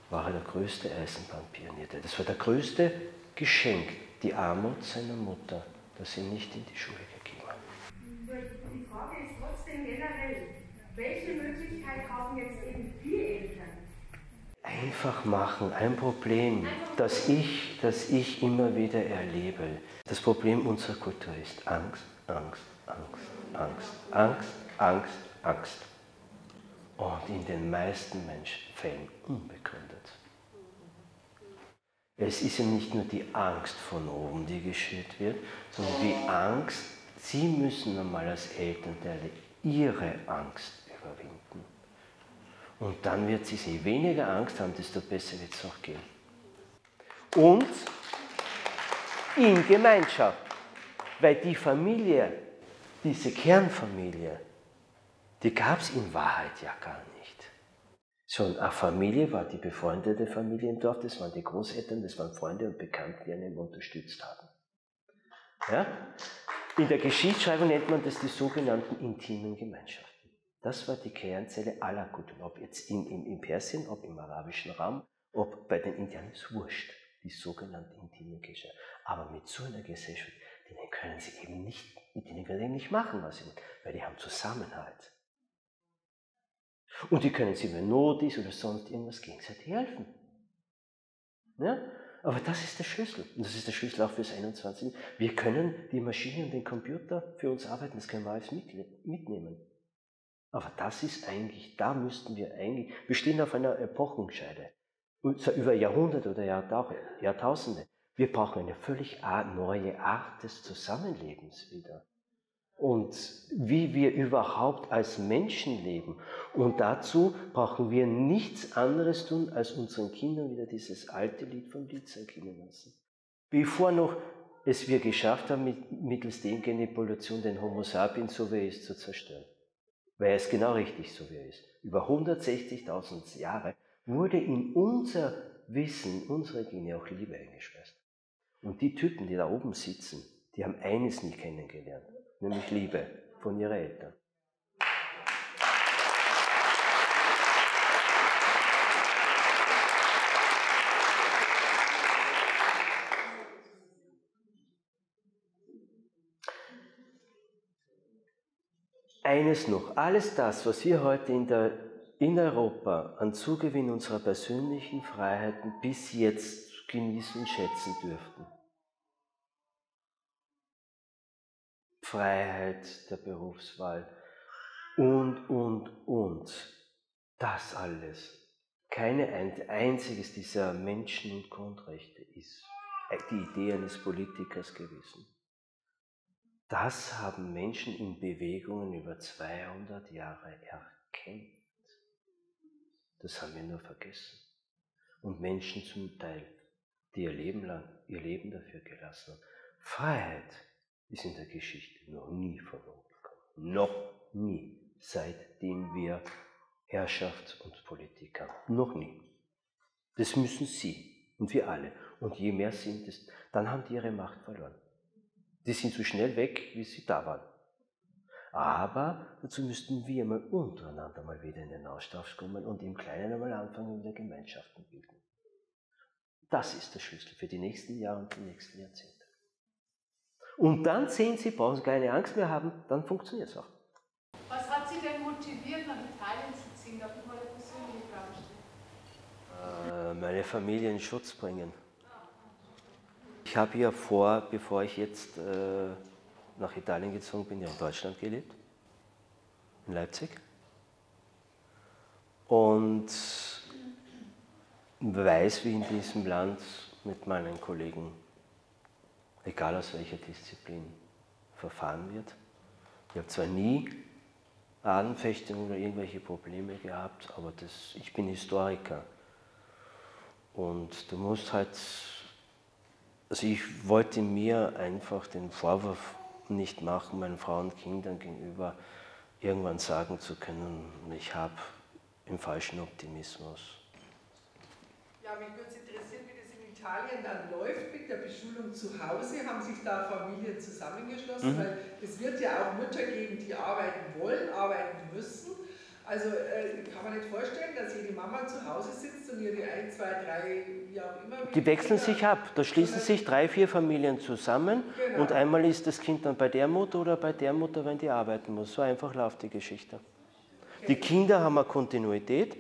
war er der größte Eisenbahnpionier. Das war der größte Geschenk, die Armut seiner Mutter, dass sie nicht in die Schule gegeben hat. Die Frage ist trotzdem generell, welche Möglichkeit haben jetzt eben die Eltern? Einfach machen, ein Problem, das ich, das ich immer wieder erlebe. Das Problem unserer Kultur ist Angst, Angst, Angst, Angst, Angst, Angst, Angst. Und in den meisten Menschenfällen unbegründet. Es ist ja nicht nur die Angst von oben, die geschürt wird, sondern die Angst, Sie müssen einmal als Elternteile Ihre Angst. Und dann wird sie, je weniger Angst haben, desto besser wird es auch gehen. Und in Gemeinschaft. Weil die Familie, diese Kernfamilie, die gab es in Wahrheit ja gar nicht. So eine Familie war die befreundete Familie im Dorf, das waren die Großeltern, das waren Freunde und Bekannte, die einen unterstützt haben. Ja? In der Geschichtsschreibung nennt man das die sogenannten intimen Gemeinschaften. Das war die Kernzelle aller Kulturen, ob jetzt in, in, in Persien, ob im arabischen Raum, ob bei den Indianern, ist wurscht, die sogenannte intime Gesellschaft. Aber mit so einer Gesellschaft, denen können sie eben nicht, mit denen können sie eben nicht machen, was sie wollen, weil die haben Zusammenhalt. Und die können sie, wenn Not ist oder sonst irgendwas, gegenseitig helfen. Ja? Aber das ist der Schlüssel. Und das ist der Schlüssel auch fürs 21. Wir können die Maschine und den Computer für uns arbeiten, das können wir alles mitnehmen. Aber das ist eigentlich, da müssten wir eigentlich, wir stehen auf einer Epochenscheide. Über Jahrhunderte oder Jahrtausende. Wir brauchen eine völlig neue Art des Zusammenlebens wieder. Und wie wir überhaupt als Menschen leben. Und dazu brauchen wir nichts anderes tun, als unseren Kindern wieder dieses alte Lied vom Lied erklingen lassen. Bevor noch es wir geschafft haben, mittels Genmanipulation den Homo sapiens, so wie er ist, zu zerstören weil es genau richtig so wie er ist. Über 160.000 Jahre wurde in unser Wissen, unsere Gene auch Liebe eingespeist. Und die Typen, die da oben sitzen, die haben eines nie kennengelernt, nämlich Liebe von ihren Eltern. Eines noch, alles das, was wir heute in, der, in Europa an Zugewinn unserer persönlichen Freiheiten bis jetzt genießen und schätzen dürften. Freiheit der Berufswahl und, und, und. Das alles. Keine ein einziges dieser Menschen- und Grundrechte ist die Idee eines Politikers gewesen. Das haben Menschen in Bewegungen über 200 Jahre erkämpft. Das haben wir nur vergessen. Und Menschen zum Teil, die ihr Leben lang ihr Leben dafür gelassen haben. Freiheit ist in der Geschichte noch nie verloren gekommen. Noch nie, seitdem wir Herrschaft und Politik haben. Noch nie. Das müssen sie und wir alle. Und je mehr sind es, dann haben die ihre Macht verloren. Die sind so schnell weg, wie sie da waren. Aber dazu müssten wir mal untereinander mal wieder in den Austausch kommen und im Kleinen einmal anfangen, wieder Gemeinschaften bilden. Das ist der Schlüssel für die nächsten Jahre und die nächsten Jahrzehnte. Und dann sehen Sie, brauchen Sie keine Angst mehr haben, dann funktioniert es auch. Was hat Sie denn motiviert, nach Italien zu ziehen? Darf ich mal eine persönliche Frage stellen? Äh, meine Familie in Schutz bringen. Ich habe ja vor, bevor ich jetzt äh, nach Italien gezogen bin, ja in Deutschland gelebt, in Leipzig. Und weiß, wie in diesem Land mit meinen Kollegen, egal aus welcher Disziplin, verfahren wird. Ich habe zwar nie Anfechtungen oder irgendwelche Probleme gehabt, aber das, ich bin Historiker. Und du musst halt also ich wollte mir einfach den Vorwurf nicht machen, meinen Frauen und Kindern gegenüber irgendwann sagen zu können, ich habe im falschen Optimismus. Ja, mich würde es interessieren, wie das in Italien dann läuft mit der Beschulung zu Hause. Haben sich da Familien zusammengeschlossen? Mhm. Weil es wird ja auch Mütter geben, die arbeiten wollen, arbeiten müssen. Also äh, kann man nicht vorstellen, dass jede Mama zu Hause sitzt und ihre ein, zwei, drei, wie auch immer. Die wechseln sich ab. Da schließen sich drei, vier Familien zusammen genau. und einmal ist das Kind dann bei der Mutter oder bei der Mutter, wenn die arbeiten muss. So einfach läuft die Geschichte. Die Kinder haben eine Kontinuität,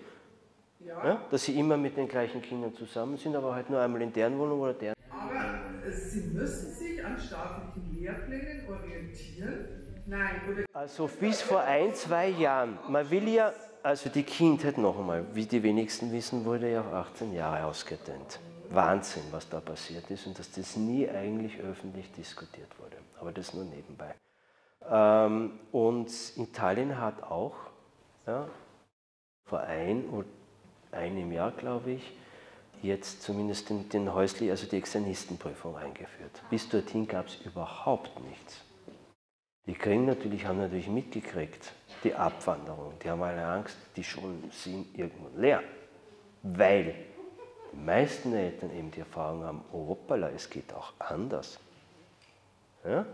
ja. Ja, dass sie immer mit den gleichen Kindern zusammen sind, aber halt nur einmal in deren Wohnung oder deren. Aber sie müssen sich an staatlichen Lehrplänen orientieren also bis vor ein, zwei Jahren. Man will ja, also die Kindheit noch einmal, wie die wenigsten wissen, wurde ja auf 18 Jahre ausgedehnt. Wahnsinn, was da passiert ist und dass das nie eigentlich öffentlich diskutiert wurde. Aber das nur nebenbei. Ähm, und Italien hat auch ja, vor ein oder einem Jahr, glaube ich, jetzt zumindest den, den häuslich, also die Externistenprüfung eingeführt. Bis dorthin gab es überhaupt nichts. Die kriegen natürlich, haben natürlich mitgekriegt, die Abwanderung. Die haben alle Angst, die Schulen sind irgendwann leer. Weil die meisten Eltern eben die Erfahrung haben, oh hoppala, es geht auch anders. Ja?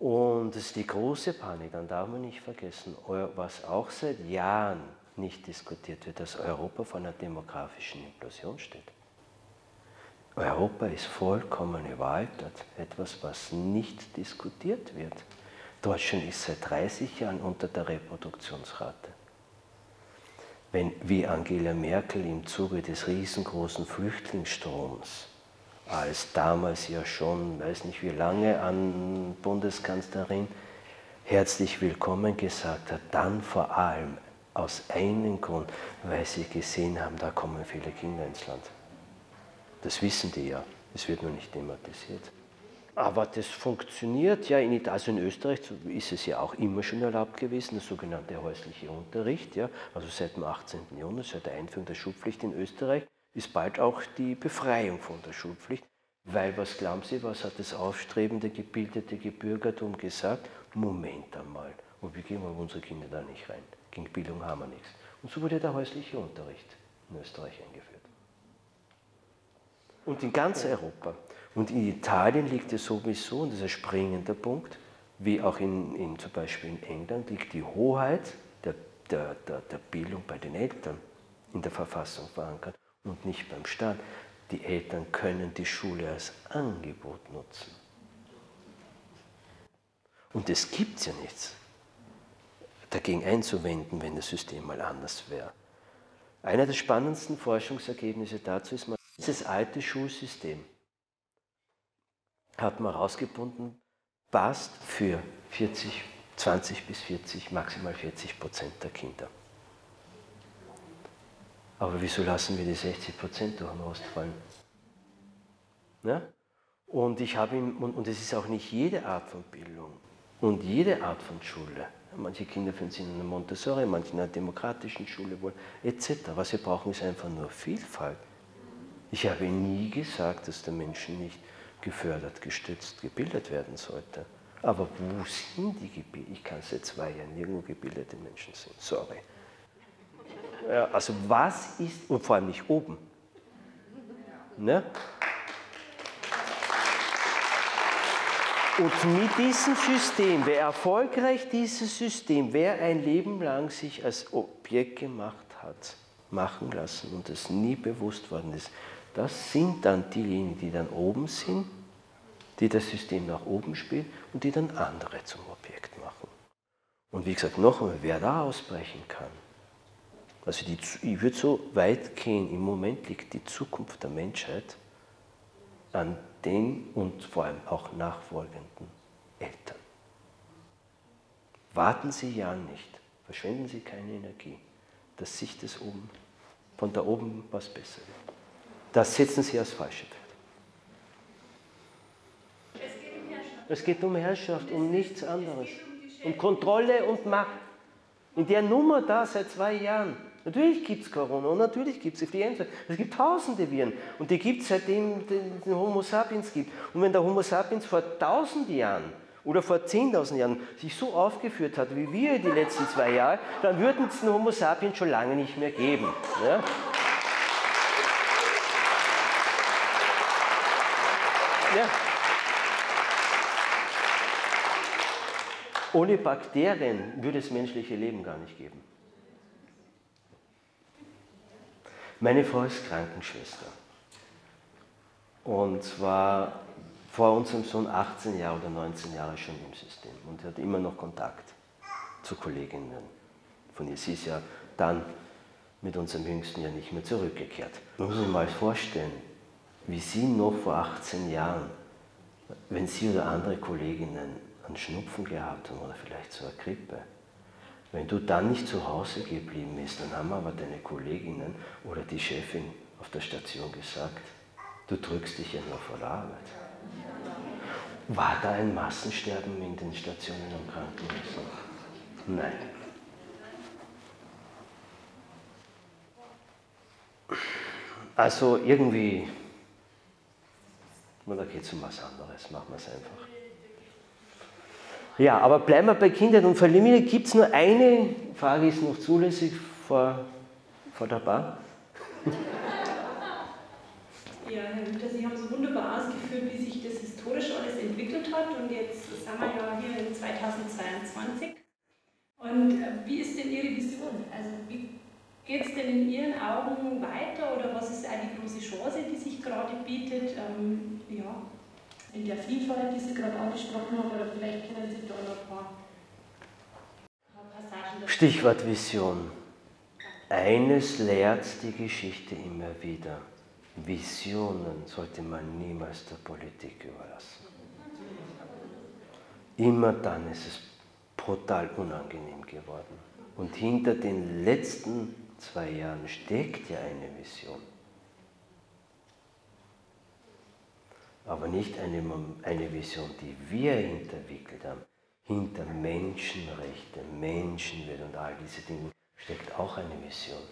Und das ist die große Panik, dann darf man nicht vergessen, was auch seit Jahren nicht diskutiert wird, dass Europa vor einer demografischen Implosion steht. Europa ist vollkommen überaltert, etwas, was nicht diskutiert wird. Deutschland ist seit 30 Jahren unter der Reproduktionsrate. Wenn wie Angela Merkel im Zuge des riesengroßen Flüchtlingsstroms, als damals ja schon, weiß nicht wie lange, an Bundeskanzlerin herzlich willkommen gesagt hat, dann vor allem aus einem Grund, weil sie gesehen haben, da kommen viele Kinder ins Land. Das wissen die ja. Es wird nur nicht thematisiert. Aber das funktioniert ja in Italien, also in Österreich ist es ja auch immer schon erlaubt gewesen, der sogenannte häusliche Unterricht. Ja, also seit dem 18. Jahrhundert, seit der Einführung der Schulpflicht in Österreich, ist bald auch die Befreiung von der Schulpflicht. Weil, was glauben Sie, was hat das aufstrebende, gebildete Gebürgertum gesagt? Moment einmal, und wir unsere Kinder da nicht rein? Gegen Bildung haben wir nichts. Und so wurde der häusliche Unterricht in Österreich eingeführt und in ganz Europa. Und in Italien liegt es sowieso, und das ist ein springender Punkt, wie auch in, in zum Beispiel in England, liegt die Hoheit der, der, der, der Bildung bei den Eltern in der Verfassung verankert und nicht beim Staat. Die Eltern können die Schule als Angebot nutzen. Und es gibt ja nichts dagegen einzuwenden, wenn das System mal anders wäre. Einer der spannendsten Forschungsergebnisse dazu ist, dieses alte Schulsystem hat man herausgefunden, passt für 40, 20 bis 40, maximal 40 Prozent der Kinder. Aber wieso lassen wir die 60 Prozent durch den Rost fallen? Ja? Und ich ihm, und, und es ist auch nicht jede Art von Bildung und jede Art von Schule. Manche Kinder finden sich in einer Montessori, manche in einer demokratischen Schule wohl, etc. Was wir brauchen, ist einfach nur Vielfalt. Ich habe nie gesagt, dass der Mensch nicht gefördert, gestützt, gebildet werden sollte. Aber wo sind die gebildet? Ich kann seit zwei Jahren nirgendwo gebildete Menschen sehen. Sorry. Ja, also was ist, und vor allem nicht oben. Ne? Und mit diesem System, wer erfolgreich dieses System, wer ein Leben lang sich als Objekt gemacht hat, machen lassen und es nie bewusst worden ist, das sind dann diejenigen, die dann oben sind, die das System nach oben spielen und die dann andere zum Objekt machen. Und wie gesagt, noch einmal, wer da ausbrechen kann, also die, ich würde so weit gehen, im Moment liegt die Zukunft der Menschheit an den und vor allem auch nachfolgenden Eltern. Warten Sie ja nicht, verschwenden Sie keine Energie, dass sich das oben, von da oben was besser wird. Das setzen Sie als falsche Feld. Es geht um Herrschaft, um nichts anderes. Um Kontrolle und Macht. In der Nummer da seit zwei Jahren. Natürlich gibt es Corona und natürlich gibt es Influenza. Es gibt tausende Viren und die gibt es seitdem es den Homo sapiens gibt. Und wenn der Homo sapiens vor tausend Jahren oder vor 10.000 Jahren sich so aufgeführt hat wie wir die letzten zwei Jahre, dann würden es den Homo sapiens schon lange nicht mehr geben. Ja? Ja. Ohne Bakterien würde es menschliche Leben gar nicht geben. Meine Frau ist Krankenschwester. Und zwar vor unserem Sohn 18 Jahre oder 19 Jahre schon im System und hat immer noch Kontakt zu Kolleginnen von ihr. Sie ist ja dann mit unserem Jüngsten ja nicht mehr zurückgekehrt. Man muss sich mal vorstellen, wie sie noch vor 18 Jahren, wenn sie oder andere Kolleginnen einen Schnupfen gehabt haben oder vielleicht so eine Grippe, wenn du dann nicht zu Hause geblieben bist, dann haben aber deine Kolleginnen oder die Chefin auf der Station gesagt, du drückst dich ja nur vor der Arbeit. War da ein Massensterben in den Stationen und Krankenhäusern? Nein. Also irgendwie, da geht es um was anderes, machen wir es einfach. Ja, aber bleiben wir bei Kindern und Familie. Gibt es nur eine Frage, ist noch zulässig vor, vor der Bar? Ja, Herr Winter, Sie haben so wunderbar ausgeführt, wie sich das historisch alles entwickelt hat und jetzt sind wir ja hier in 2022. Und äh, wie ist denn Ihre Vision? Also wie geht es denn in Ihren Augen weiter oder was ist eine große Chance, die sich gerade bietet? Ähm, ja, in der Vielfalt, die Sie gerade angesprochen haben, oder vielleicht können Sie da noch ein paar, Passagen Stichwort Vision. Eines lehrt die Geschichte immer wieder. Visionen sollte man niemals der Politik überlassen. Immer dann ist es brutal unangenehm geworden. Und hinter den letzten zwei Jahren steckt ja eine Vision. Aber nicht eine, eine Vision, die wir entwickelt haben. Hinter Menschenrechte, Menschenwürde und all diese Dinge steckt auch eine Vision,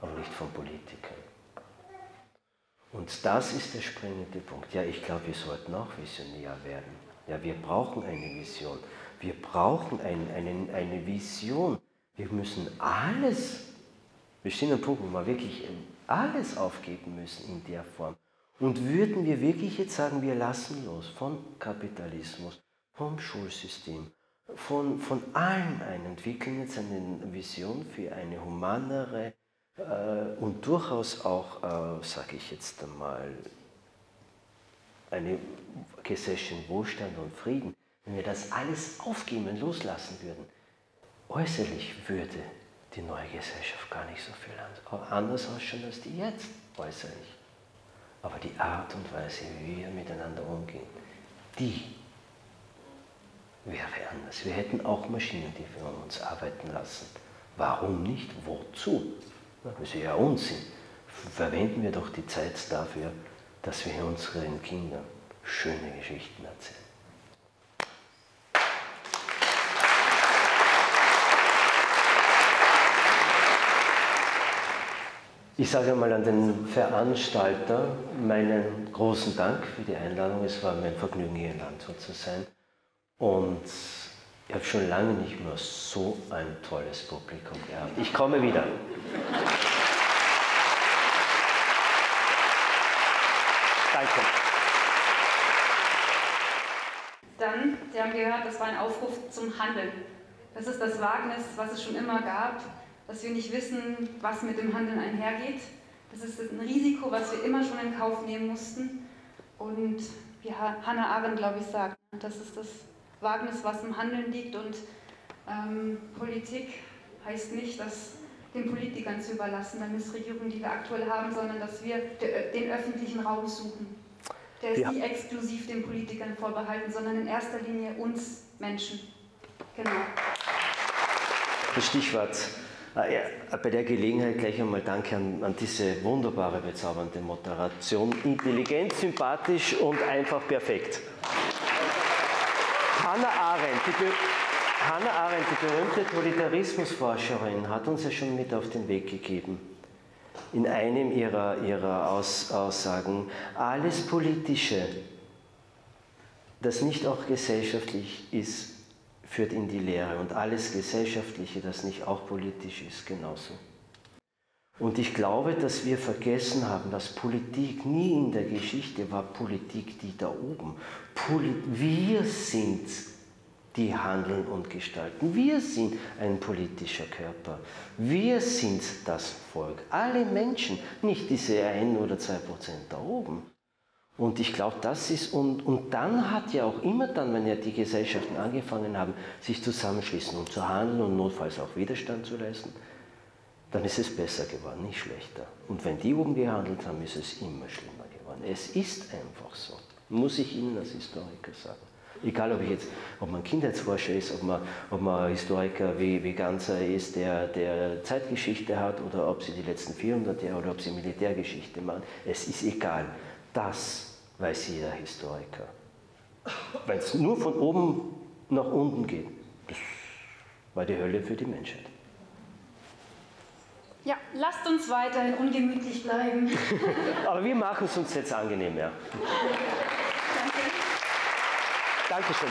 aber nicht von Politikern. Und das ist der springende Punkt. Ja, ich glaube, wir sollten auch visionär werden. Ja, wir brauchen eine Vision. Wir brauchen ein, eine, eine Vision. Wir müssen alles, wir stehen am Punkt, wo wir wirklich alles aufgeben müssen in der Form. Und würden wir wirklich jetzt sagen, wir lassen los von Kapitalismus, vom Schulsystem, von, von allem ein, entwickeln jetzt eine Vision für eine humanere äh, und durchaus auch, äh, sage ich jetzt einmal, eine Gesellschaft Wohlstand und Frieden, wenn wir das alles aufgeben und loslassen würden, äußerlich würde die neue Gesellschaft gar nicht so viel anders ausschauen als die jetzt äußerlich. Aber die Art und Weise, wie wir miteinander umgehen, die wäre anders. Wir hätten auch Maschinen, die für uns arbeiten lassen. Warum nicht? Wozu? Das ist ja Unsinn. Verwenden wir doch die Zeit dafür, dass wir unseren Kindern schöne Geschichten erzählen. Ich sage mal an den Veranstalter meinen großen Dank für die Einladung. Es war mir ein Vergnügen, hier in Landshut zu sein. Und ich habe schon lange nicht mehr so ein tolles Publikum gehabt. Ich komme wieder. Danke. Dann, Sie haben gehört, das war ein Aufruf zum Handeln. Das ist das Wagnis, was es schon immer gab dass wir nicht wissen, was mit dem Handeln einhergeht. Das ist ein Risiko, was wir immer schon in Kauf nehmen mussten. Und wie Hannah Arendt, glaube ich, sagt, das ist das Wagnis, was im Handeln liegt. Und ähm, Politik heißt nicht, das den Politikern zu überlassen, der Missregierung, die wir aktuell haben, sondern dass wir den öffentlichen Raum suchen. Der ist ja. nicht exklusiv den Politikern vorbehalten, sondern in erster Linie uns Menschen. Genau. Das Stichwort bei der Gelegenheit gleich einmal Danke an, an, diese wunderbare, bezaubernde Moderation. Intelligent, sympathisch und einfach perfekt. Hannah Arendt, die, Hannah Arendt, die berühmte Totalitarismusforscherin, hat uns ja schon mit auf den Weg gegeben. In einem ihrer, ihrer Aus, Aussagen, alles Politische das nicht auch gesellschaftlich ist, führt in die Lehre. Und alles Gesellschaftliche, das nicht auch politisch ist, genauso. Und ich glaube, dass wir vergessen haben, dass Politik nie in der Geschichte war Politik die da oben. wir sind die handeln und gestalten. Wir sind ein politischer Körper. Wir sind das Volk. Alle Menschen, nicht diese ein oder zwei Prozent da oben. Und ich glaube, das ist, und, und dann hat ja auch immer dann, wenn ja die Gesellschaften angefangen haben, sich zusammenschließen und zu handeln und notfalls auch Widerstand zu leisten, dann ist es besser geworden, nicht schlechter. Und wenn die oben gehandelt haben, ist es immer schlimmer geworden. Es ist einfach so, muss ich Ihnen als Historiker sagen. Egal, ob, ich jetzt, ob man Kindheitsforscher ist, ob man, ob man Historiker wie, wie Ganzer ist, der, der Zeitgeschichte hat, oder ob sie die letzten 400 Jahre oder ob sie Militärgeschichte machen. Es ist egal. Das weiß jeder Historiker. Wenn es nur von oben nach unten geht, das war die Hölle für die Menschheit. Ja, lasst uns weiterhin ungemütlich bleiben. [LAUGHS] Aber wir machen es uns jetzt angenehm, ja. [LAUGHS] Danke. Dankeschön.